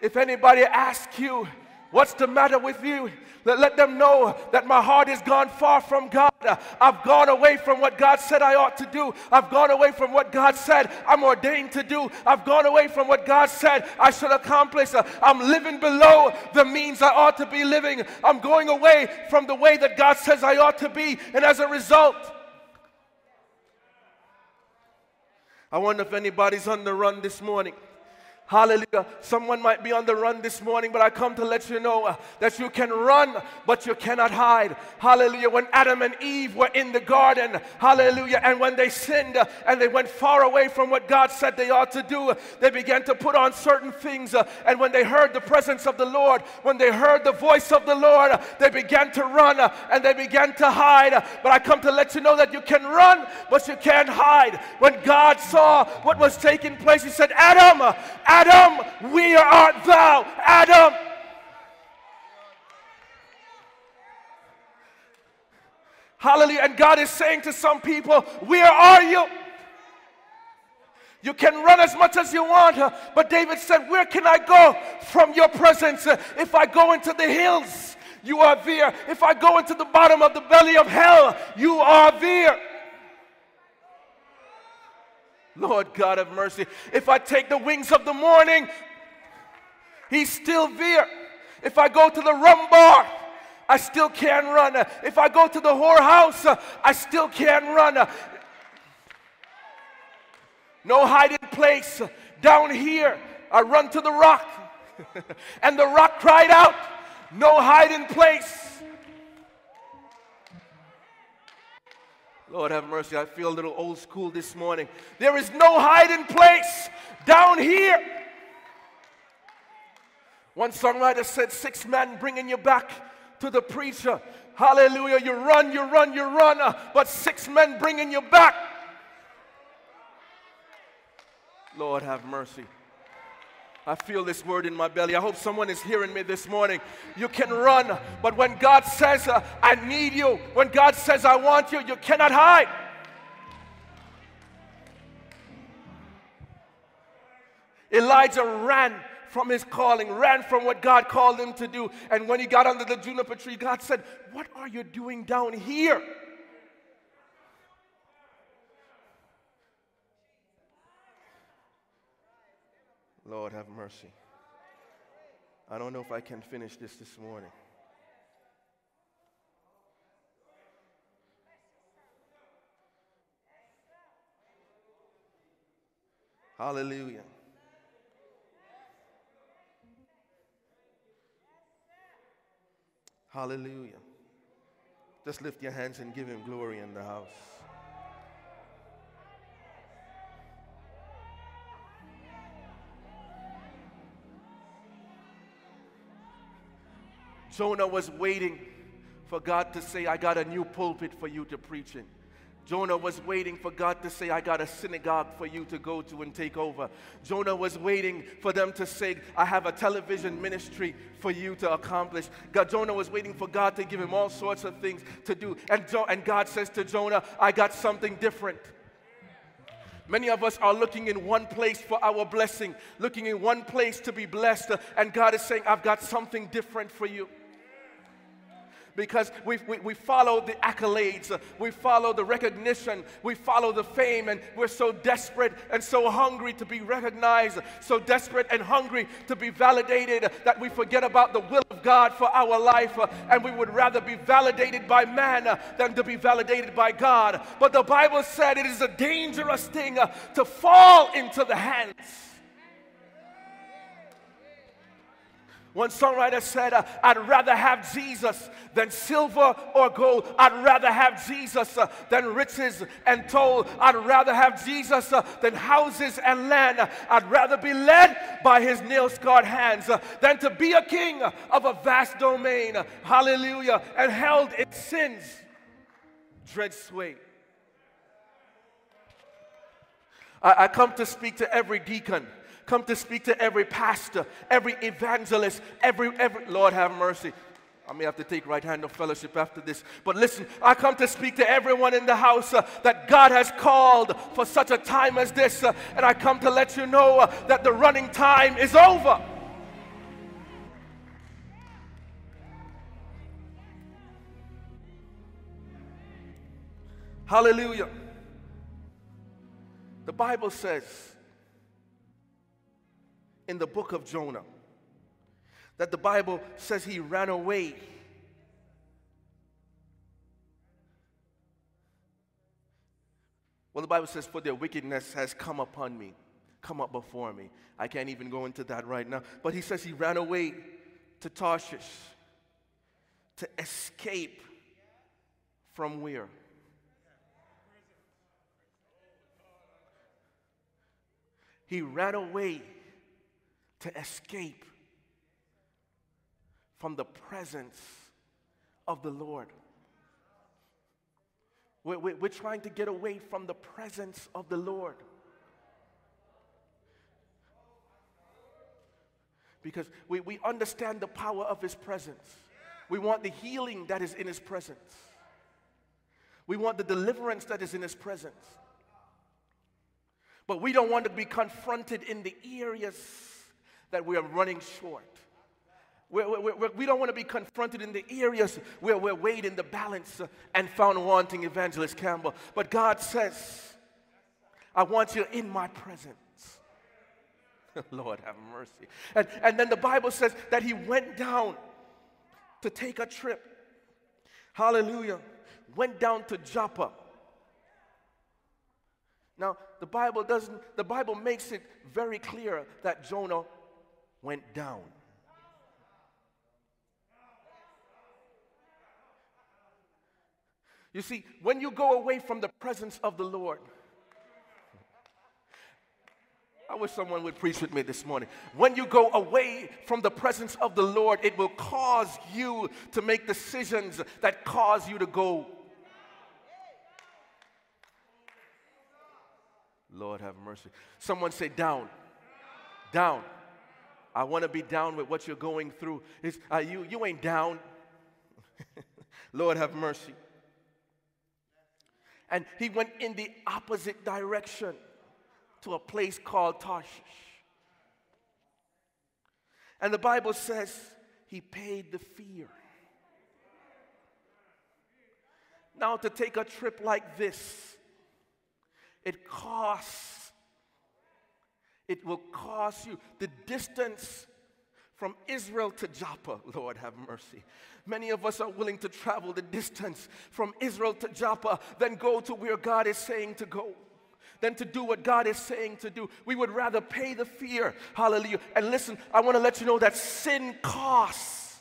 If anybody asks you, What's the matter with you? Let, let them know that my heart has gone far from God. I've gone away from what God said I ought to do. I've gone away from what God said I'm ordained to do. I've gone away from what God said I should accomplish. I'm living below the means I ought to be living. I'm going away from the way that God says I ought to be. And as a result, I wonder if anybody's on the run this morning. Hallelujah. Someone might be on the run this morning, but I come to let you know uh, that you can run, but you cannot hide. Hallelujah. When Adam and Eve were in the garden, hallelujah, and when they sinned uh, and they went far away from what God said they ought to do, uh, they began to put on certain things. And when they heard the presence of the Lord, when they heard the voice of the Lord, they began to run and they began to hide. But I come to let you know that you can run, but you can't hide. When God saw what was taking place, He said, Adam, uh, Adam, where art thou? Adam. Hallelujah. And God is saying to some people, Where are you? You can run as much as you want, but David said, Where can I go from your presence? If I go into the hills, you are there. If I go into the bottom of the belly of hell, you are there. Lord God of mercy. If I take the wings of the morning, He's still there. If I go to the rum bar, I still can run. If I go to the whorehouse, I still can run. No hiding place. Down here, I run to the rock. and the rock cried out, No hiding place. Lord have mercy, I feel a little old school this morning. There is no hiding place down here. One songwriter said, Six men bringing you back to the preacher. Hallelujah. You run, you run, you run, uh, but six men bringing you back. Lord have mercy. I feel this word in my belly. I hope someone is hearing me this morning. You can run, but when God says, uh, I need you, when God says, I want you, you cannot hide. Elijah ran from his calling, ran from what God called him to do. And when he got under the juniper tree, God said, What are you doing down here? Lord, have mercy. I don't know if I can finish this this morning. Hallelujah. Hallelujah. Just lift your hands and give him glory in the house. Jonah was waiting for God to say, I got a new pulpit for you to preach in. Jonah was waiting for God to say, I got a synagogue for you to go to and take over. Jonah was waiting for them to say, I have a television ministry for you to accomplish. God, Jonah was waiting for God to give him all sorts of things to do. And, jo- and God says to Jonah, I got something different. Many of us are looking in one place for our blessing, looking in one place to be blessed. And God is saying, I've got something different for you because we, we, we follow the accolades, we follow the recognition, we follow the fame, and we're so desperate and so hungry to be recognized, so desperate and hungry to be validated that we forget about the will of God for our life, and we would rather be validated by man than to be validated by God. But the Bible said it is a dangerous thing to fall into the hands One songwriter said, uh, I'd rather have Jesus than silver or gold. I'd rather have Jesus uh, than riches and toll. I'd rather have Jesus uh, than houses and land. I'd rather be led by his nail scarred hands than to be a king of a vast domain. Hallelujah. And held in sin's dread sway. I come to speak to every deacon come to speak to every pastor, every evangelist, every, every, Lord have mercy. I may have to take right hand of fellowship after this. But listen, I come to speak to everyone in the house uh, that God has called for such a time as this. uh, and I come to let you know uh, that the running time is over. Hallelujah. The Bible says in the book of Jonah that the Bible says he ran away. Well, the Bible says, For their wickedness has come upon me, come up before me. I can't even go into that right now. But he says he ran away to Tarshish to escape from where? He ran away to escape from the presence of the Lord. We're, we're, trying to get away from the presence of the Lord. Because we, we understand the power of His presence. We want the healing that is in His presence. We want the deliverance that is in His presence. But we don't want to be confronted in the areas that we are running short. We're, we're, we're, we do not want to be confronted in the areas where we're weighed in the balance uh, and found wanting, Evangelist Campbell. But God says, I want you in my presence. Lord have mercy. And, and then the Bible says that he went down to take a trip. Hallelujah. Went down to Joppa. Now, the Bible doesn't, the Bible makes it very clear that Jonah went down. You see, when you go away from the presence of the Lord, I wish someone would preach with me this morning. When you go away from the presence of the Lord, it will cause you to make decisions that cause you to go. Lord have mercy. Someone say, down. Down. I want to be down with what you're going through. Uh, you, you ain't down. Lord have mercy. And he went in the opposite direction to a place called Tarshish. And the Bible says he paid the fear. Now, to take a trip like this, it costs, it will cost you the distance from Israel to Joppa, Lord have mercy. Many of us are willing to travel the distance from Israel to Joppa, then go to where God is saying to go than to do what God is saying to do. We would rather pay the fear. Hallelujah. And listen, I want to let you know that sin costs.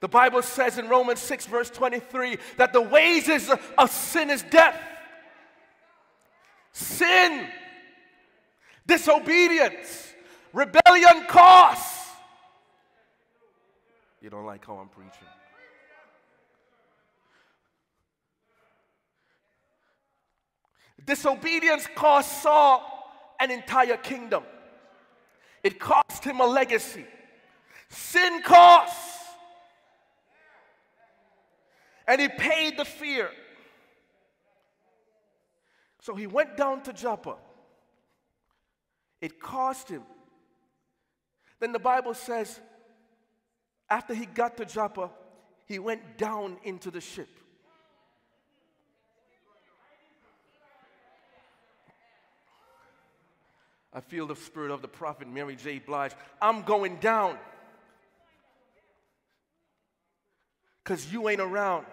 The Bible says in Romans 6, verse 23, that the wages of sin is death. Sin, disobedience, rebellion costs. You don't like how I'm preaching. Disobedience cost Saul an entire kingdom. It cost him a legacy. Sin costs. And he paid the fear. So he went down to Joppa. It cost him. Then the Bible says, after he got to Joppa, he went down into the ship. I feel the spirit of the prophet Mary J. Blige. I'm going down because you ain't around,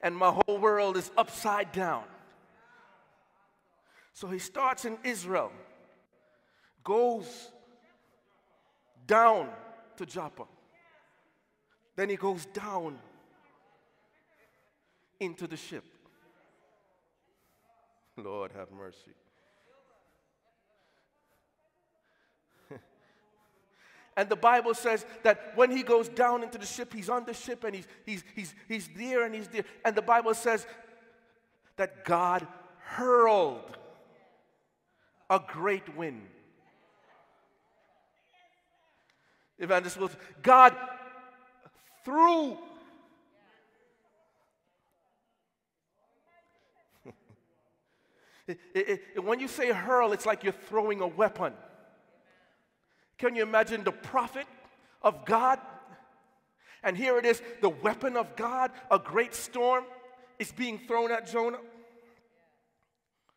and my whole world is upside down. So he starts in Israel, goes, down to Joppa. Then he goes down into the ship. Lord have mercy. And the Bible says that when he goes down into the ship, he's on the ship and he's, he's, he's, he's there and he's there. And the Bible says that God hurled a great wind. Evangelist Wilson, God threw. It- it- it- when you say hurl, it's like you're throwing a weapon. Can you imagine the prophet of God? And here it is, the weapon of God, a great storm is being thrown at Jonah.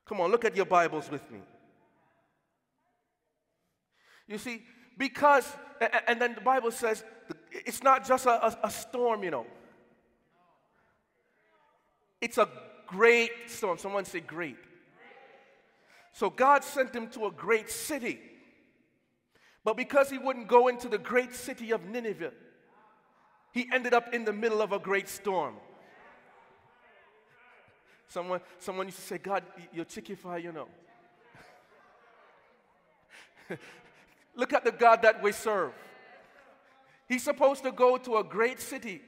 Come on, look at your Bibles with me. You see, because, and then the Bible says it's not just a, a, a storm, you know. It's a great storm. Someone say great. So God sent him to a great city. But because he wouldn't go into the great city of Nineveh, he ended up in the middle of a great storm. Someone, someone used to say, God, you're chickify, you know. Look at the God that we serve. He's supposed to go to a great city.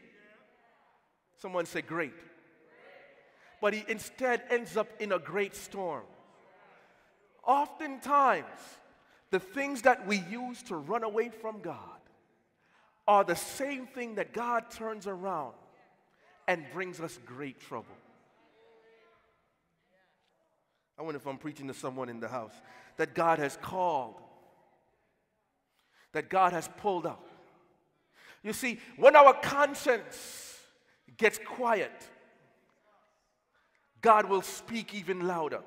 Someone say, great. But he instead ends up in a great storm. Oftentimes, the things that we use to run away from God are the same thing that God turns around and brings us great trouble. I wonder if I'm preaching to someone in the house that God has called, that God has pulled out. You see, when our conscience gets quiet, God will speak even louder.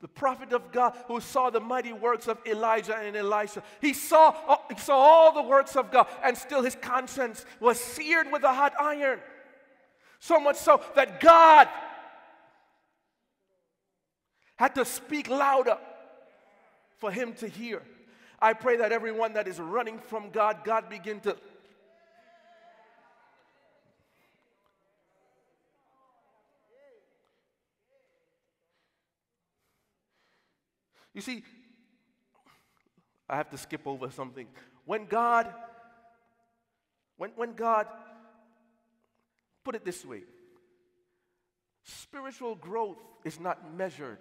The prophet of God who saw the mighty works of Elijah and Elisha, he saw, uh, he saw all the works of God, and still his conscience was seared with a hot iron. So much so that God had to speak louder for him to hear. I pray that everyone that is running from God, God begin to You see, I have to skip over something. When God, when, when God, put it this way spiritual growth is not measured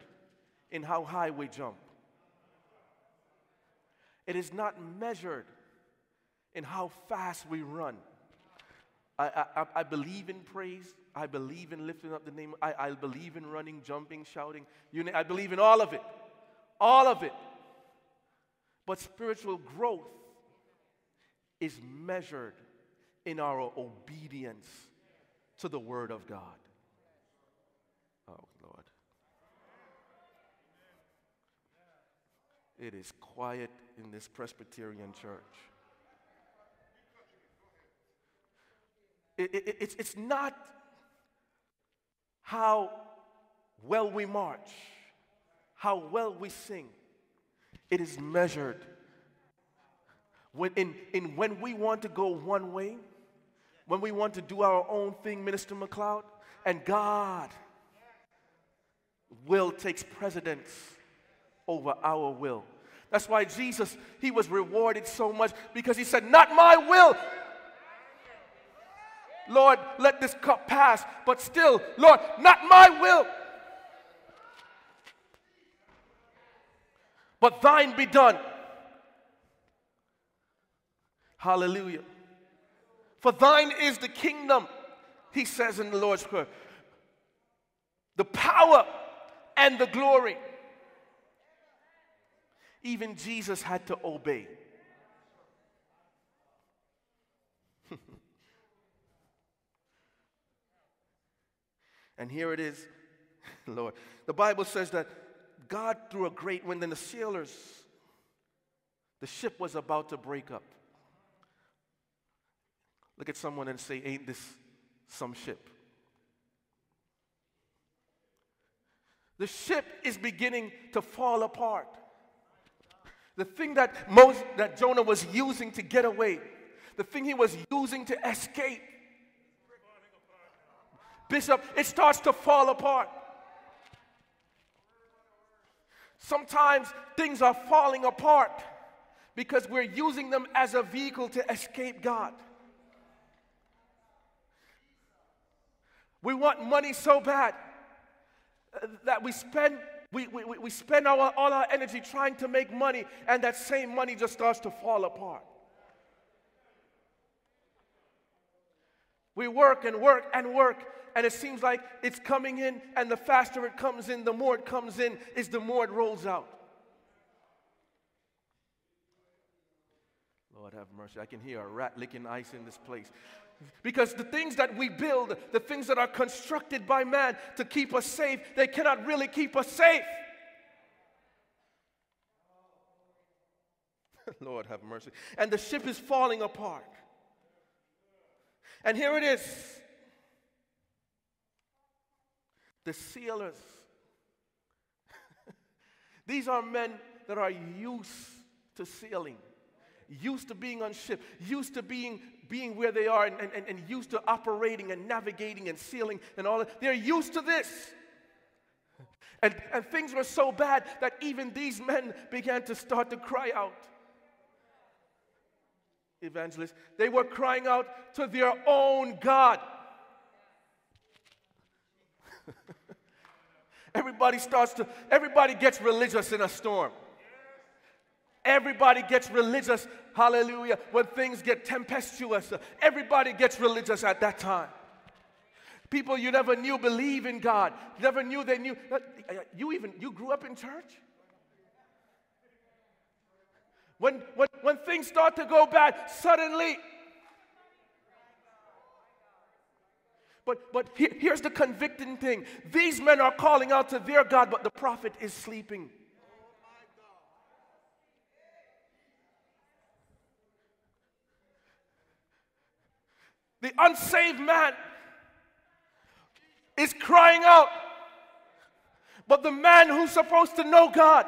in how high we jump, it is not measured in how fast we run. I, I, I believe in praise. I believe in lifting up the name. I, I believe in running, jumping, shouting. You, na- I believe in all of it. All of it. But spiritual growth is measured in our obedience to the Word of God. Oh, Lord. It is quiet in this Presbyterian church. It- it- it's, it's not how well we march, how well we sing. It is measured. When, in, in when we want to go one way, when we want to do our own thing, Minister McLeod, and God will takes precedence over our will. That's why Jesus, he was rewarded so much because he said, Not my will. Lord, let this cup pass, but still, Lord, not my will. But thine be done. Hallelujah. For thine is the kingdom, he says in the Lord's Prayer, the power and the glory. Even Jesus had to obey. and here it is, Lord. The Bible says that God threw a great wind, and the sailors, the ship was about to break up. Look at someone and say, Ain't this some ship? The ship is beginning to fall apart. The thing that most that Jonah was using to get away, the thing he was using to escape. Bishop, it starts to fall apart. Sometimes things are falling apart because we're using them as a vehicle to escape God. We want money so bad that we spend we, we, we spend our, all our energy trying to make money, and that same money just starts to fall apart. We work and work and work, and it seems like it's coming in, and the faster it comes in, the more it comes in, is the more it rolls out. Lord have mercy. I can hear a rat licking ice in this place. Because the things that we build, the things that are constructed by man to keep us safe, they cannot really keep us safe. Lord have mercy. And the ship is falling apart. And here it is the sailors. These are men that are used to sailing, used to being on ship, used to being, being where they are, and, and, and used to operating and navigating and sailing and all that. They're used to this. And, and things were so bad that even these men began to start to cry out. Evangelists, they were crying out to their own God. everybody starts to, everybody gets religious in a storm. Everybody gets religious, hallelujah, when things get tempestuous. Everybody gets religious at that time. People you never knew believe in God. You never knew they knew. Uh, you even, you grew up in church? When, when, when things start to go bad, suddenly But, but here, here's the convicting thing these men are calling out to their God, but the prophet is sleeping. The unsaved man is crying out, but the man who's supposed to know God.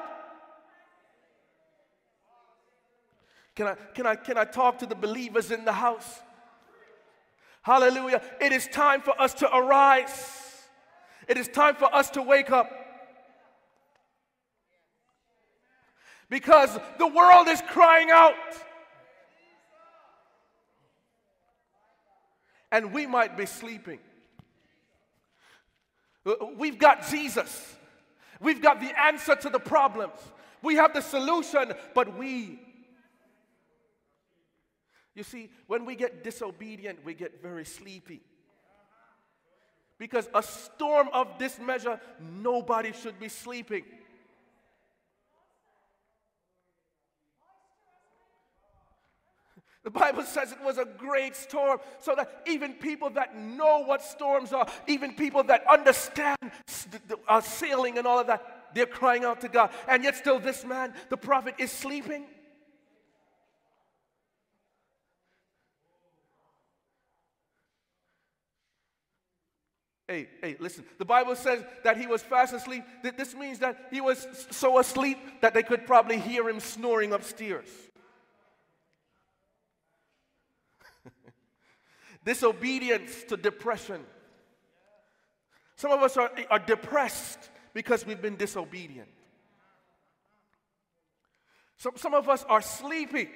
Can I, can I, can I talk to the believers in the house? Hallelujah. It is time for us to arise. It is time for us to wake up. Because the world is crying out. And we might be sleeping. Uh, we've got Jesus. We've got the answer to the problems. We have the solution, but we you see, when we get disobedient, we get very sleepy. Because a storm of this measure, nobody should be sleeping. The Bible says it was a great storm, so that even people that know what storms are, even people that understand uh, sailing and all of that, they're crying out to God. And yet, still, this man, the prophet, is sleeping. Hey, hey, listen. The Bible says that he was fast asleep. This means that he was so asleep that they could probably hear him snoring upstairs. Disobedience to depression. Some of us are, are depressed because we've been disobedient. Some, some of us are sleepy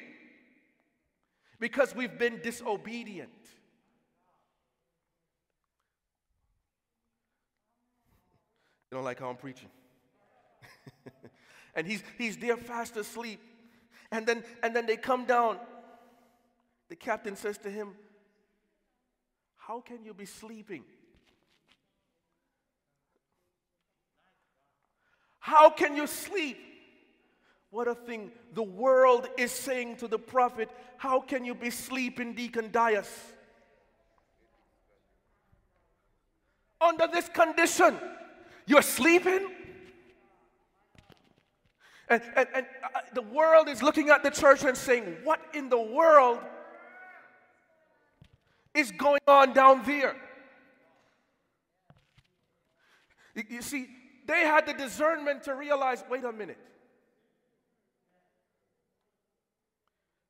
because we've been disobedient. You don't like how I'm preaching. and he's, he's there fast asleep. And then, and then they come down. The captain says to him, How can you be sleeping? How can you sleep? What a thing. The world is saying to the prophet, How can you be sleeping, Deacon Dias? Under this condition, you're sleeping? And, and, and uh, the world is looking at the church and saying, What in the world is going on down there? You, see, they had the discernment to realize wait a minute.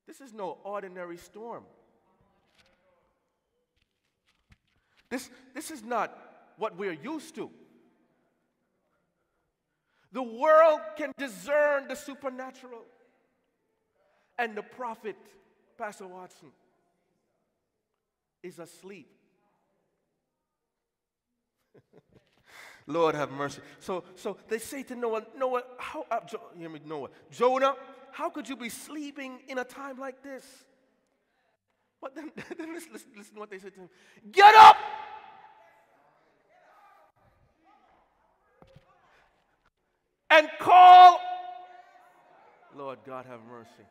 This is no ordinary storm. This, this is not what we're used to. The world can discern the supernatural. And the prophet, Pastor Watson, is asleep. Lord have mercy. So, so they say to Noah, Noah, how, uh, jo- hear me, Noah, Jonah, how could you be sleeping in a time like this? But then, then listen, listen, listen to what they said to him. Get up! And call. Lord God have mercy.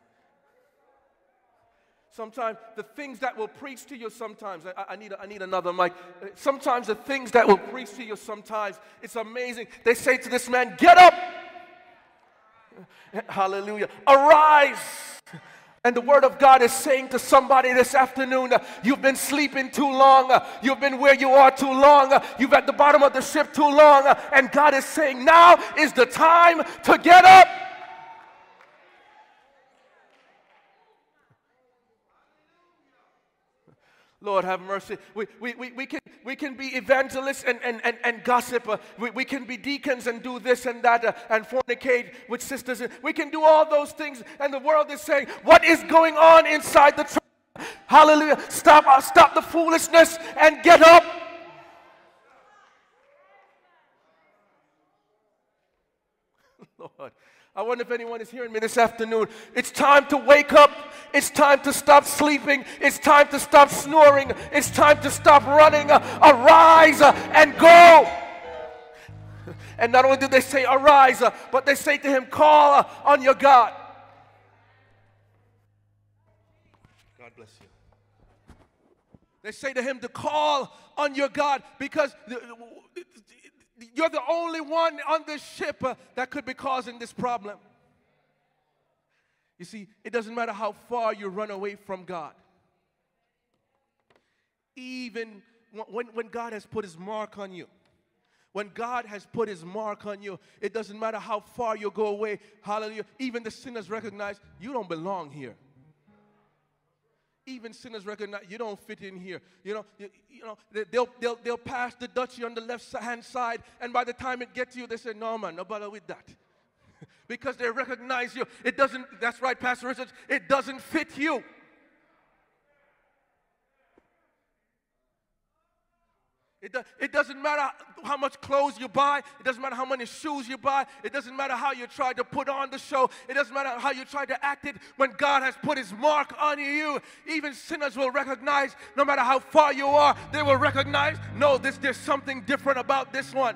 Sometimes the things that will preach to you sometimes, I, I, need, I need another mic. Sometimes the things that will preach to you sometimes, it's amazing. They say to this man, Get up! Hallelujah. Arise! And the word of God is saying to somebody this afternoon, you've been sleeping too long. you've been where you are too long. you've at the bottom of the ship too long. and God is saying, now is the time to get up. Lord have mercy. We, we, we, we, can, we can be evangelists and, and, and, and gossip. We, we can be deacons and do this and that uh, and fornicate with sisters. We can do all those things. And the world is saying, What is going on inside the church? Hallelujah. Stop, uh, stop the foolishness and get up. Lord. I wonder if anyone is hearing me this afternoon. It's time to wake up. It's time to stop sleeping. It's time to stop snoring. It's time to stop running. Arise and go. And not only did they say arise, but they say to him, call on your God. God bless you. They say to him to call on your God because you're the only one on this ship uh, that could be causing this problem. You see, it doesn't matter how far you run away from God. Even when, when God has put his mark on you, when God has put his mark on you, it doesn't matter how far you go away. Hallelujah. Even the sinners recognize you don't belong here even sinners recognize you don't fit in here. You know, you, you know they, they'll, they'll, they'll pass the Dutchie on the left hand side, and by the time it gets to you, they say, no, man, no bother with that. because they recognize you. It doesn't, that's right, Pastor Richards, it doesn't fit you. It, do, it doesn't matter how much clothes you buy. It doesn't matter how many shoes you buy. It doesn't matter how you try to put on the show. It doesn't matter how you try to act it. When God has put His mark on you, even sinners will recognize, no matter how far you are, they will recognize, no, this, there's something different about this one.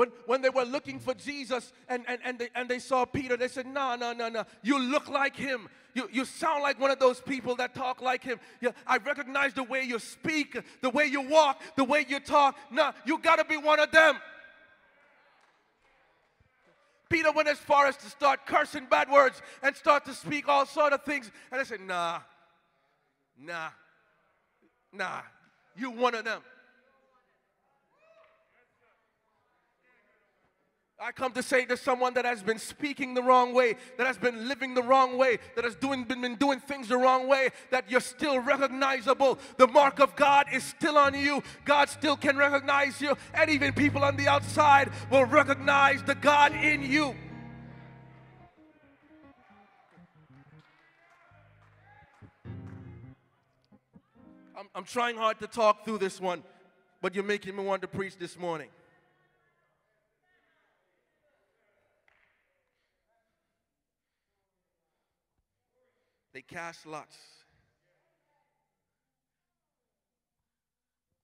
When, when they were looking for Jesus and, and, and, they, and they saw Peter, they said, No, no, no, no. You look like him. You, you sound like one of those people that talk like him. Yeah, I recognize the way you speak, the way you walk, the way you talk. No, you got to be one of them. Peter went as far as to start cursing bad words and start to speak all sort of things. And I said, Nah, nah, nah. You one of them. I come to say to someone that has been speaking the wrong way, that has been living the wrong way, that has doing, been, been doing things the wrong way, that you're still recognizable. The mark of God is still on you. God still can recognize you, and even people on the outside will recognize the God in you. I'm, I'm trying hard to talk through this one, but you're making me want to preach this morning. They cast lots.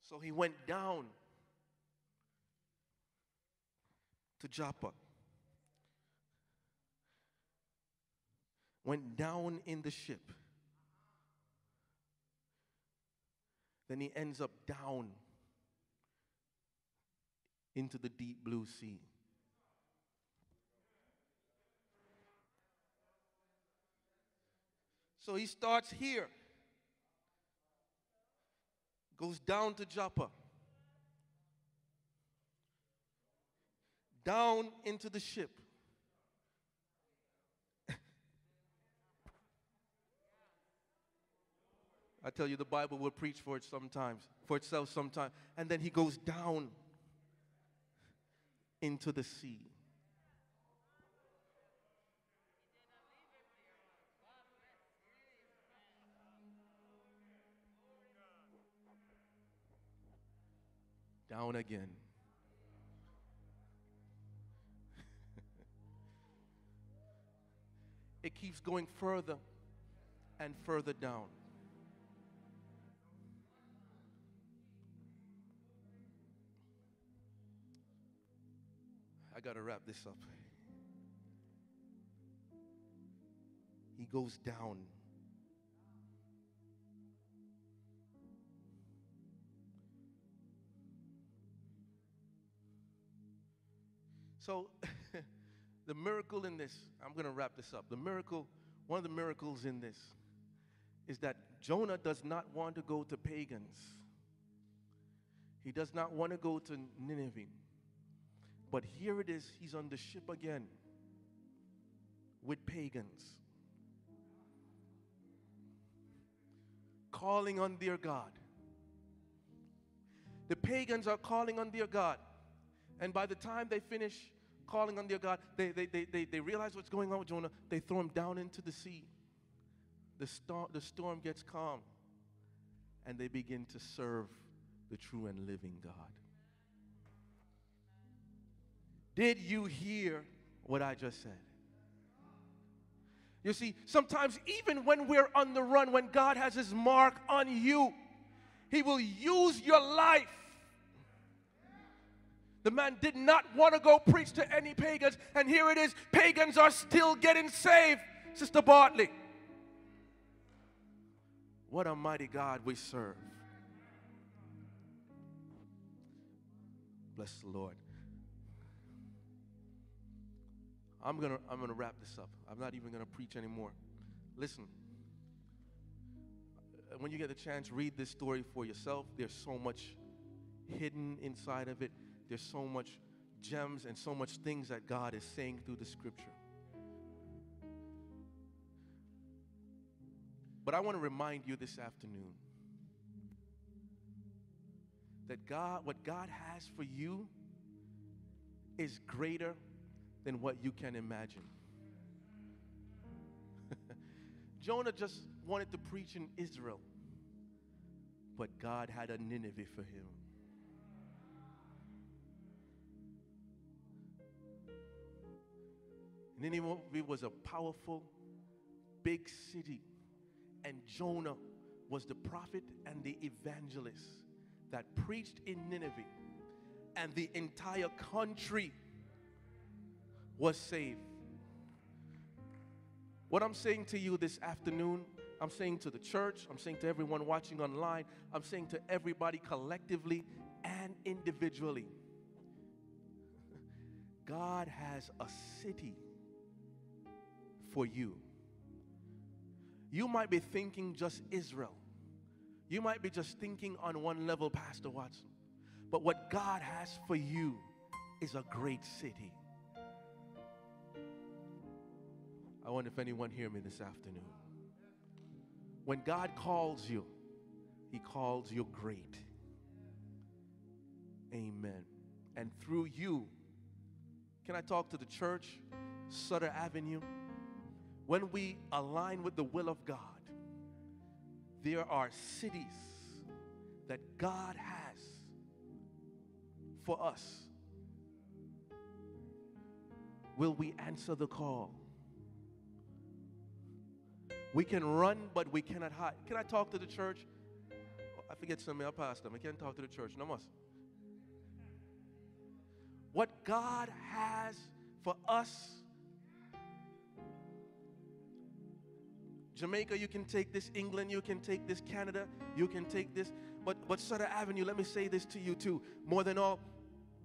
So he went down to Joppa. Went down in the ship. Then he ends up down into the deep blue sea. So he starts here, goes down to Joppa, down into the ship. I tell you, the Bible will preach for it sometimes, for itself sometimes. And then he goes down into the sea. Again. it keeps going further and further down. I got to wrap this up. He goes down. So, the miracle in this, I'm going to wrap this up. The miracle, one of the miracles in this is that Jonah does not want to go to pagans. He does not want to go to Nineveh. But here it is, he's on the ship again with pagans, calling on their God. The pagans are calling on their God. And by the time they finish calling on their God, they, they, they, they, they realize what's going on with Jonah. They throw him down into the sea. The storm, the storm gets calm. And they begin to serve the true and living God. Did you hear what I just said? You see, sometimes even when we're on the run, when God has His mark on you, He will use your life. The man did not want to go preach to any pagans, and here it is pagans are still getting saved, Sister Bartley. What a mighty God we serve. Bless the Lord. I'm gonna I'm gonna wrap this up. I'm not even gonna preach anymore. Listen. When you get a chance, read this story for yourself. There's so much hidden inside of it. There's so much gems and so much things that God is saying through the scripture. But I want to remind you this afternoon that God, what God has for you is greater than what you can imagine. Jonah just wanted to preach in Israel, but God had a Nineveh for him. Nineveh was a powerful, big city, and Jonah was the prophet and the evangelist that preached in Nineveh, and the entire country was saved. What I'm saying to you this afternoon, I'm saying to the church, I'm saying to everyone watching online, I'm saying to everybody collectively and individually. God has a city for you. You might be thinking just Israel. You might be just thinking on one level, Pastor Watson. But what God has for you is a great city. I wonder if anyone hear me this afternoon. When God calls you, he calls you great. Amen. And through you, can I talk to the church, Sutter Avenue? When we align with the will of God, there are cities that God has for us. Will we answer the call? We can run, but we cannot hide. Can I talk to the church? I forget some passed them. I can't talk to the church. No more. What God has for us Jamaica, you can take this. England, you can take this. Canada, you can take this. But, but Sutter Avenue, let me say this to you too. More than all,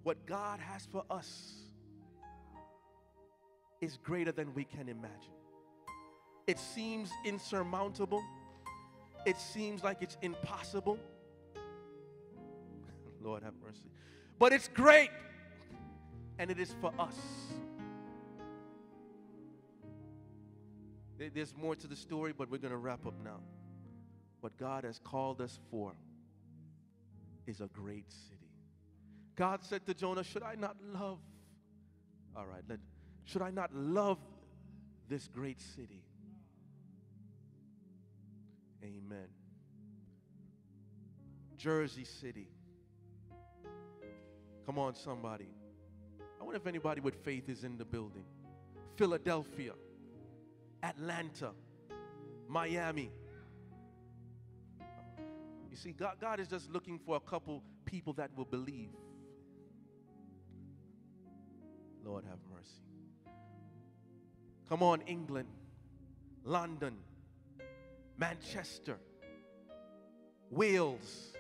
what God has for us is greater than we can imagine. It seems insurmountable, it seems like it's impossible. Lord have mercy. But it's great, and it is for us. There's more to the story, but we're going to wrap up now. what God has called us for is a great city. God said to Jonah, Should I not love? All right, let, should I not love this great city? Amen. Jersey City. Come on, somebody. I wonder if anybody with faith is in the building. Philadelphia, Atlanta, Miami. You see, God, God is just looking for a couple people that will believe. Lord have mercy. Come on, England, London, Manchester, Wales.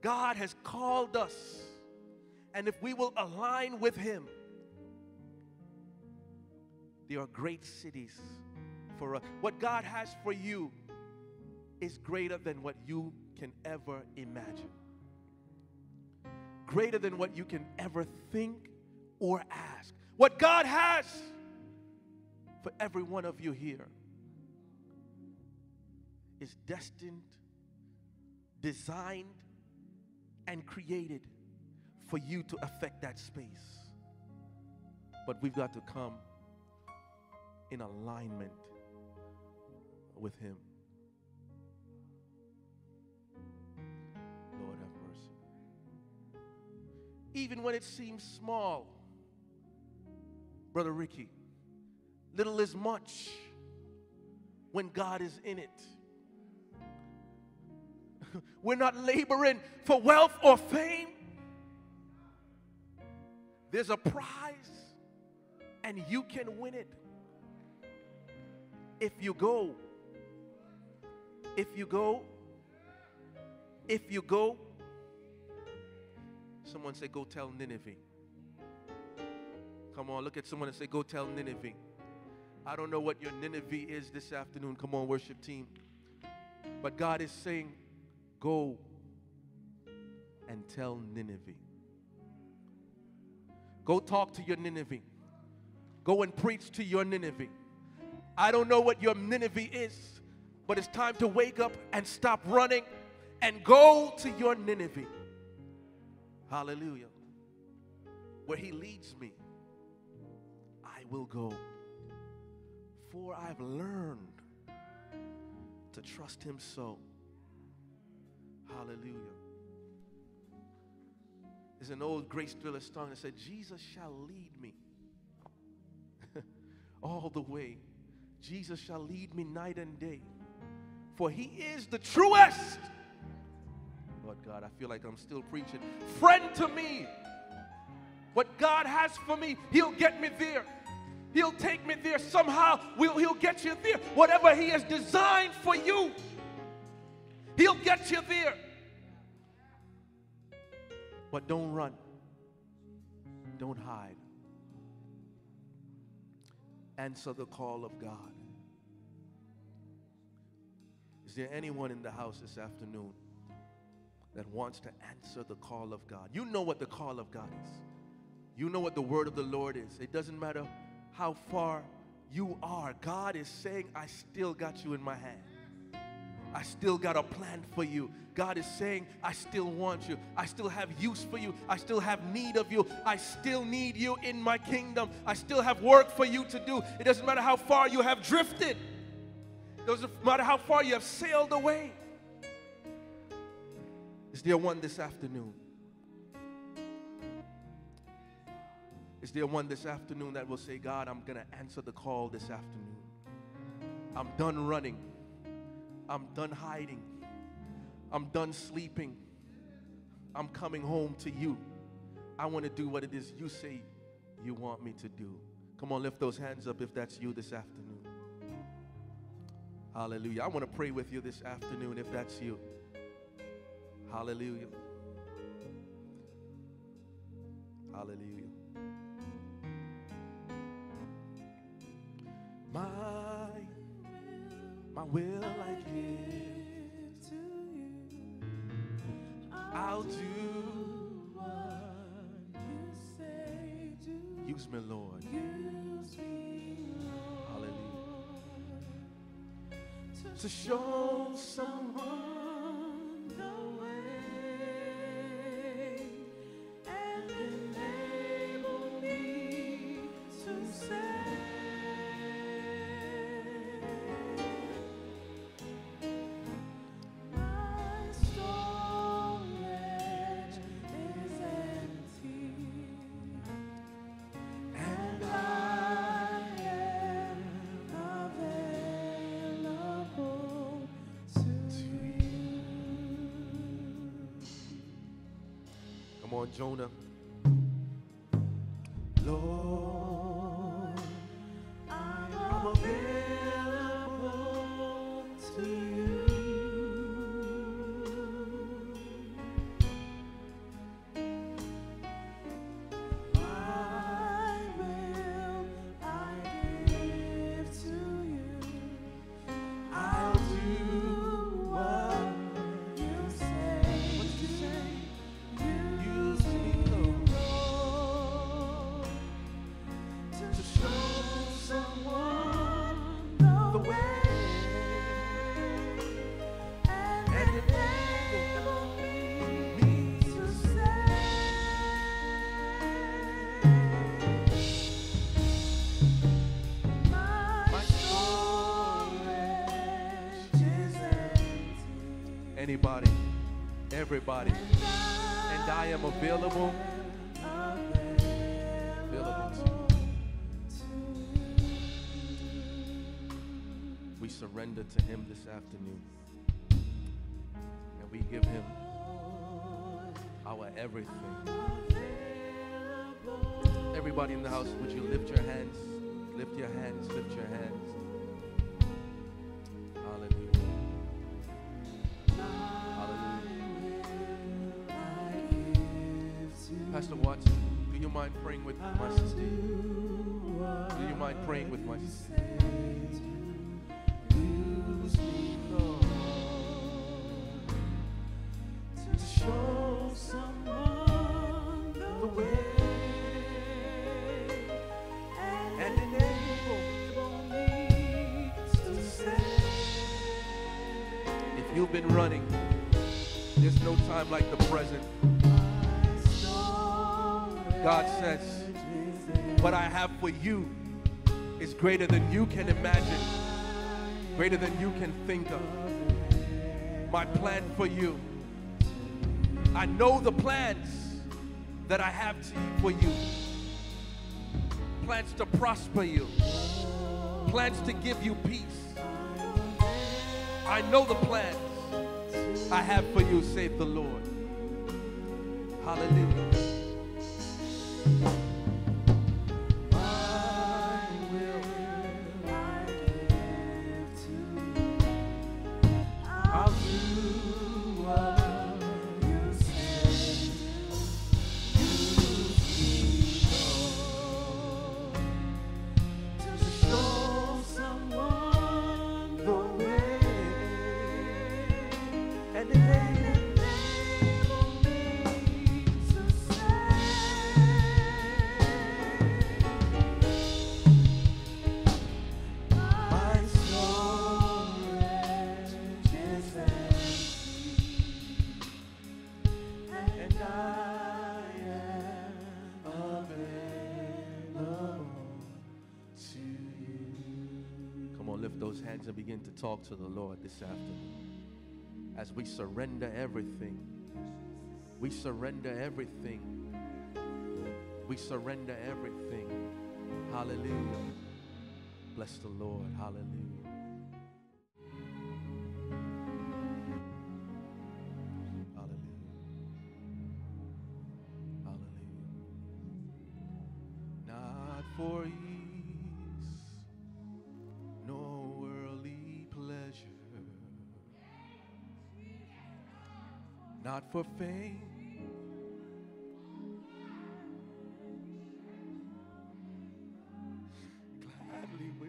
God has called us, and if we will align with Him, there are great cities for us. What God has for you is greater than what you can ever imagine, greater than what you can ever think or ask. What God has for every one of you here is destined, designed, and created for you to affect that space. But we've got to come in alignment with Him. Lord have mercy. Even when it seems small, Brother Ricky, little is much when God is in it. We're not laboring for wealth or fame. There's a prize, and you can win it if you go. If you go. If you go. Someone say, Go tell Nineveh. Come on, look at someone and say, Go tell Nineveh. I don't know what your Nineveh is this afternoon. Come on, worship team. But God is saying, Go and tell Nineveh. Go talk to your Nineveh. Go and preach to your Nineveh. I don't know what your Nineveh is, but it's time to wake up and stop running and go to your Nineveh. Hallelujah. Where He leads me, I will go. For I've learned to trust Him so. Hallelujah. There's an old Grace Thriller song that said, Jesus shall lead me all the way. Jesus shall lead me night and day. For he is the truest. Lord God, I feel like I'm still preaching. Friend to me. What God has for me, he'll get me there. He'll take me there somehow. We'll, he'll get you there. Whatever he has designed for you, he'll get you there. But don't run. Don't hide. Answer the call of God. Is there anyone in the house this afternoon that wants to answer the call of God? You know what the call of God is. You know what the word of the Lord is. It doesn't matter how far you are. God is saying, I still got you in my hand. I still got a plan for you. God is saying, I still want you. I still have use for you. I still have need of you. I still need you in my kingdom. I still have work for you to do. It doesn't matter how far you have drifted, it doesn't matter how far you have sailed away. Is there one this afternoon? Is there one this afternoon that will say, God, I'm going to answer the call this afternoon? I'm done running. I'm done hiding. I'm done sleeping. I'm coming home to you. I want to do what it is you say you want me to do. Come on, lift those hands up if that's you this afternoon. Hallelujah. I want to pray with you this afternoon if that's you. Hallelujah. Hallelujah. My, my will I give I'll do what you say. Do. Use me, Lord. Use me, Lord. Hallelujah. To to show someone on, Jonah. Everybody, and I am available. Available. We surrender to Him this afternoon. And we give Him our everything. Everybody in the house, would you? Lift your hands, lift your hands. Watson, do you mind praying with my sister? Do you mind praying with my sister? Show someone the way you've been running, there's no time like the present. God says, What I have for you is greater than you can imagine, greater than you can think of. My plan for you. I know the plans that I have to, for you plans to prosper you, plans to give you peace. I know the plans I have for you, save the Lord. Hallelujah. Talk to the Lord this afternoon. As we surrender everything, we surrender everything. We surrender everything. Hallelujah. Bless the Lord. Hallelujah. For fame. Gladly will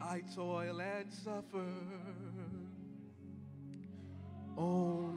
I toil and suffer. Only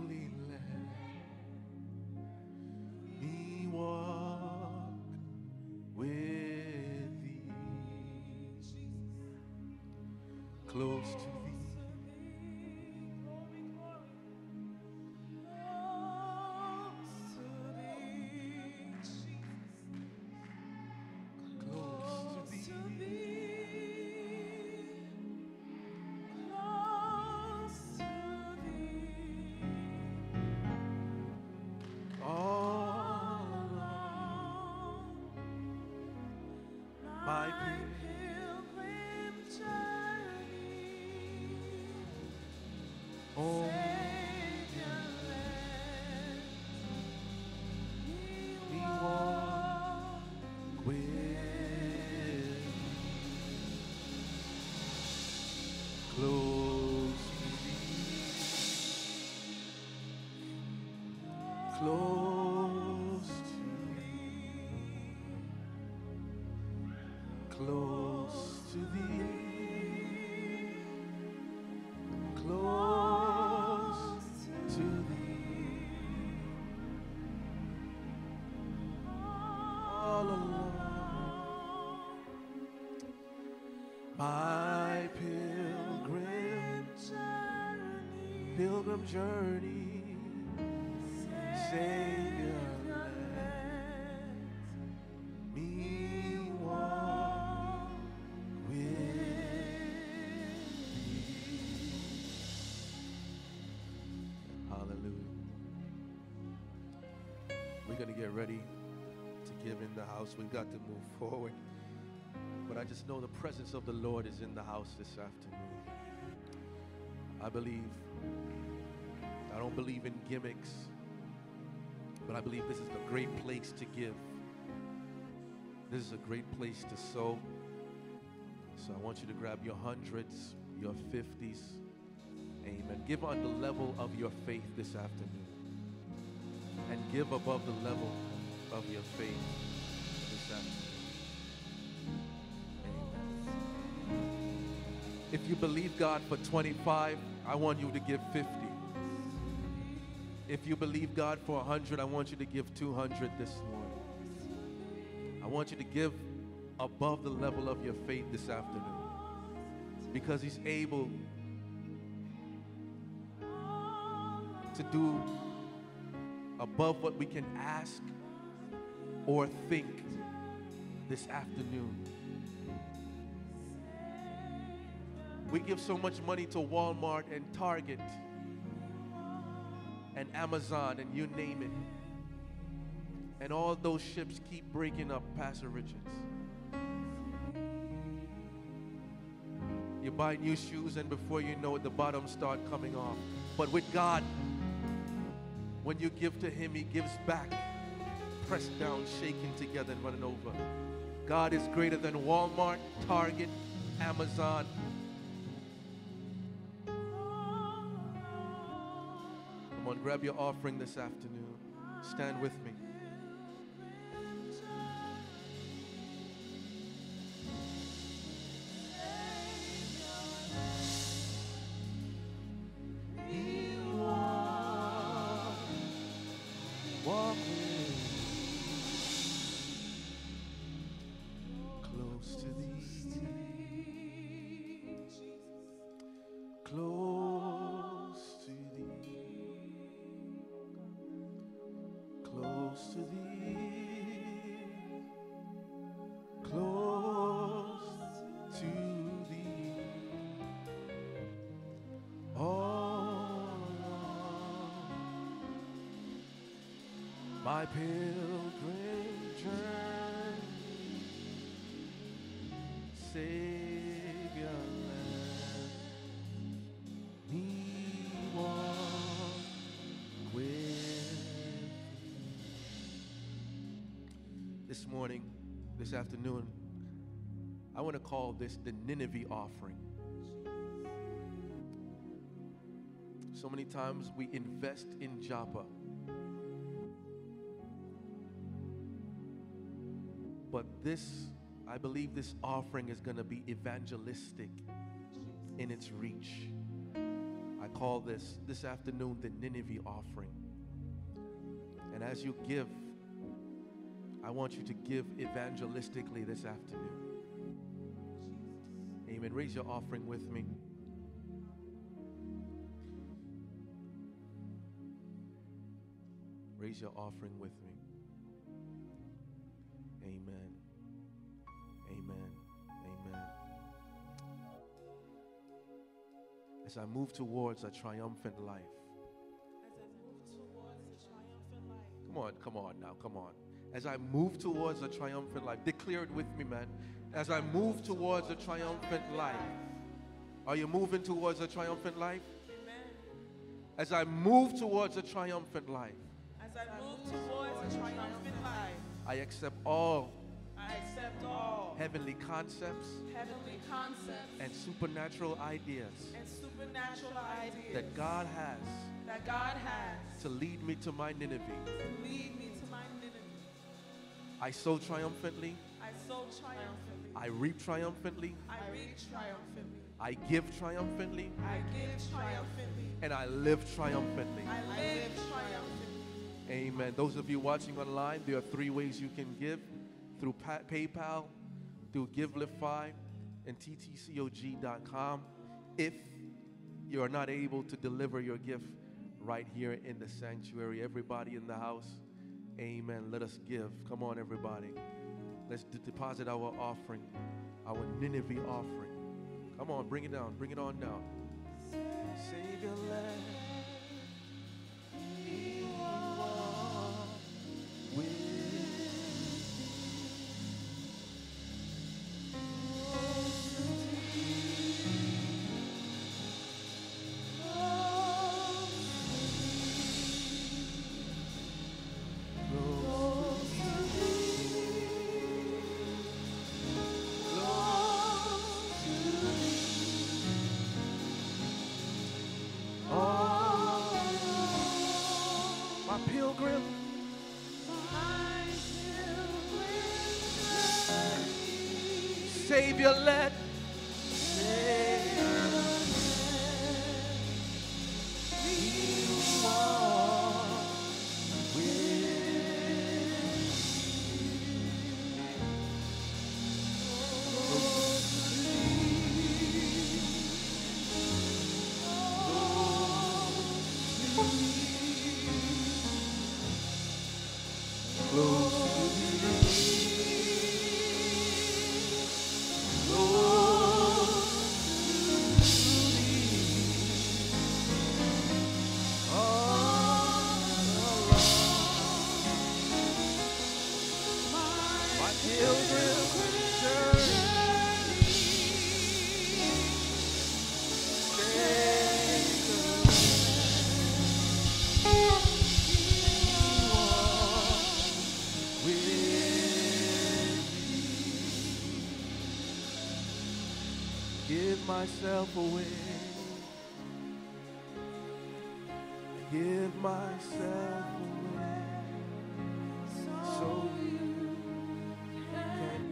close to thee, close to thee, close to thee, all along my pilgrim pilgrim journey, We've got to move forward. But I just know the presence of the Lord is in the house this afternoon. I believe, I don't believe in gimmicks, but I believe this is a great place to give. This is a great place to sow. So I want you to grab your hundreds, your fifties. Amen. Give on the level of your faith this afternoon. And give above the level of your faith If you believe God for 25, I want you to give 50. If you believe God for 100, I want you to give 200 this morning. I want you to give above the level of your faith this afternoon because He's able to do above what we can ask or think this afternoon. We give so much money to Walmart and Target and Amazon and you name it. And all those ships keep breaking up, Pastor Richards. You buy new shoes, and before you know it, the bottoms start coming off. But with God, when you give to Him, He gives back, pressed down, shaken together, and running over. God is greater than Walmart, Target, Amazon. Grab your offering this afternoon. Stand with me. Morning, this afternoon, I want to call this the Nineveh offering. So many times we invest in Joppa. But this, I believe this offering is going to be evangelistic in its reach. I call this this afternoon the Nineveh offering. And as you give, I want you to give evangelistically this afternoon. Amen. Raise your offering with me. Raise your offering with me. Amen. Amen. Amen. As I move towards a triumphant life. As I move towards a triumphant life. Come on, come on now, come on. As I move towards a triumphant life, declare it with me, man. As I move towards a triumphant life. Are you moving towards a triumphant life? As I move towards a triumphant life, As I move towards a triumphant life, I accept all I accept all heavenly concepts heavenly concepts and supernatural ideas and supernatural ideas that God has that God has to lead me to my Nineveh. to lead me to my Nineveh. I sow triumphantly, I sow triumphantly. I reap triumphantly, I reap triumphantly. I give triumphantly, I give triumphantly. and I live triumphantly. I live triumphantly. Amen. Those of you watching online, there are three ways you can give through pa- PayPal, through Givelify, and ttcog.com. If you are not able to deliver your gift right here in the sanctuary, everybody in the house, amen. Let us give. Come on, everybody. Let's d- deposit our offering, our Nineveh offering. Come on, bring it down. Bring it on down. Savior, let me walk with myself away. Give myself away. So you can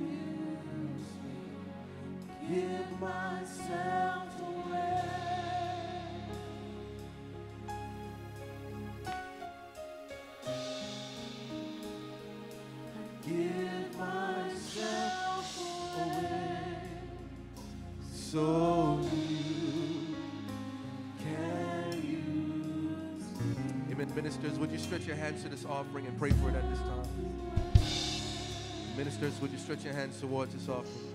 use me. Give myself away. Give myself away. So Amen. Ministers, would you stretch your hands to this offering and pray for it at this time? Ministers, would you stretch your hands towards this offering?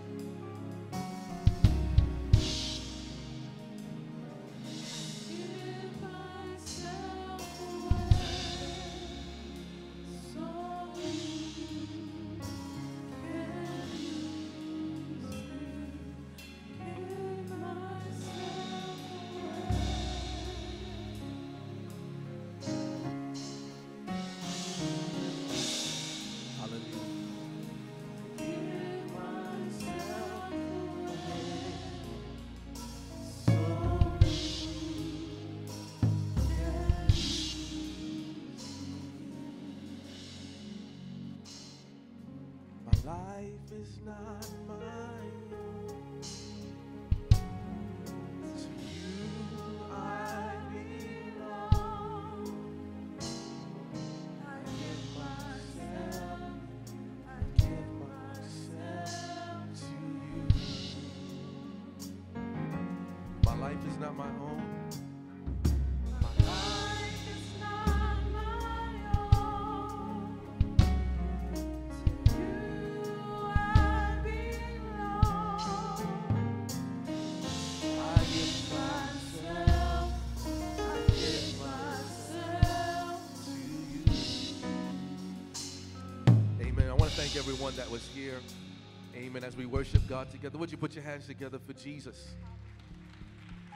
Amen. As we worship God together, would you put your hands together for Jesus?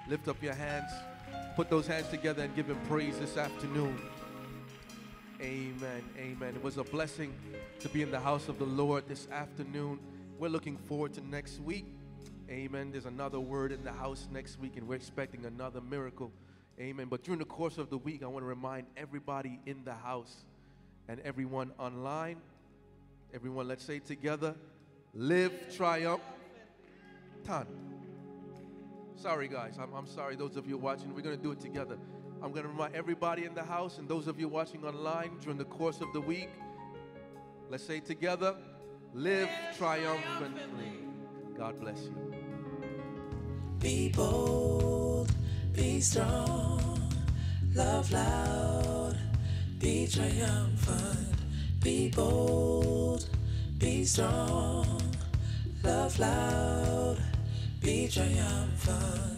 Lift up your hands. Put those hands together and give Him praise this afternoon. Amen. Amen. It was a blessing to be in the house of the Lord this afternoon. We're looking forward to next week. Amen. There's another word in the house next week, and we're expecting another miracle. Amen. But during the course of the week, I want to remind everybody in the house and everyone online, everyone, let's say together, live triumph. Ton. Sorry, guys. I'm, I'm sorry, those of you watching. We're going to do it together. I'm going to remind everybody in the house and those of you watching online during the course of the week. Let's say together, live triumphantly. God bless you. Be bold, be strong, love loud, be triumphant. Be bold, be strong, love loud, be triumphant.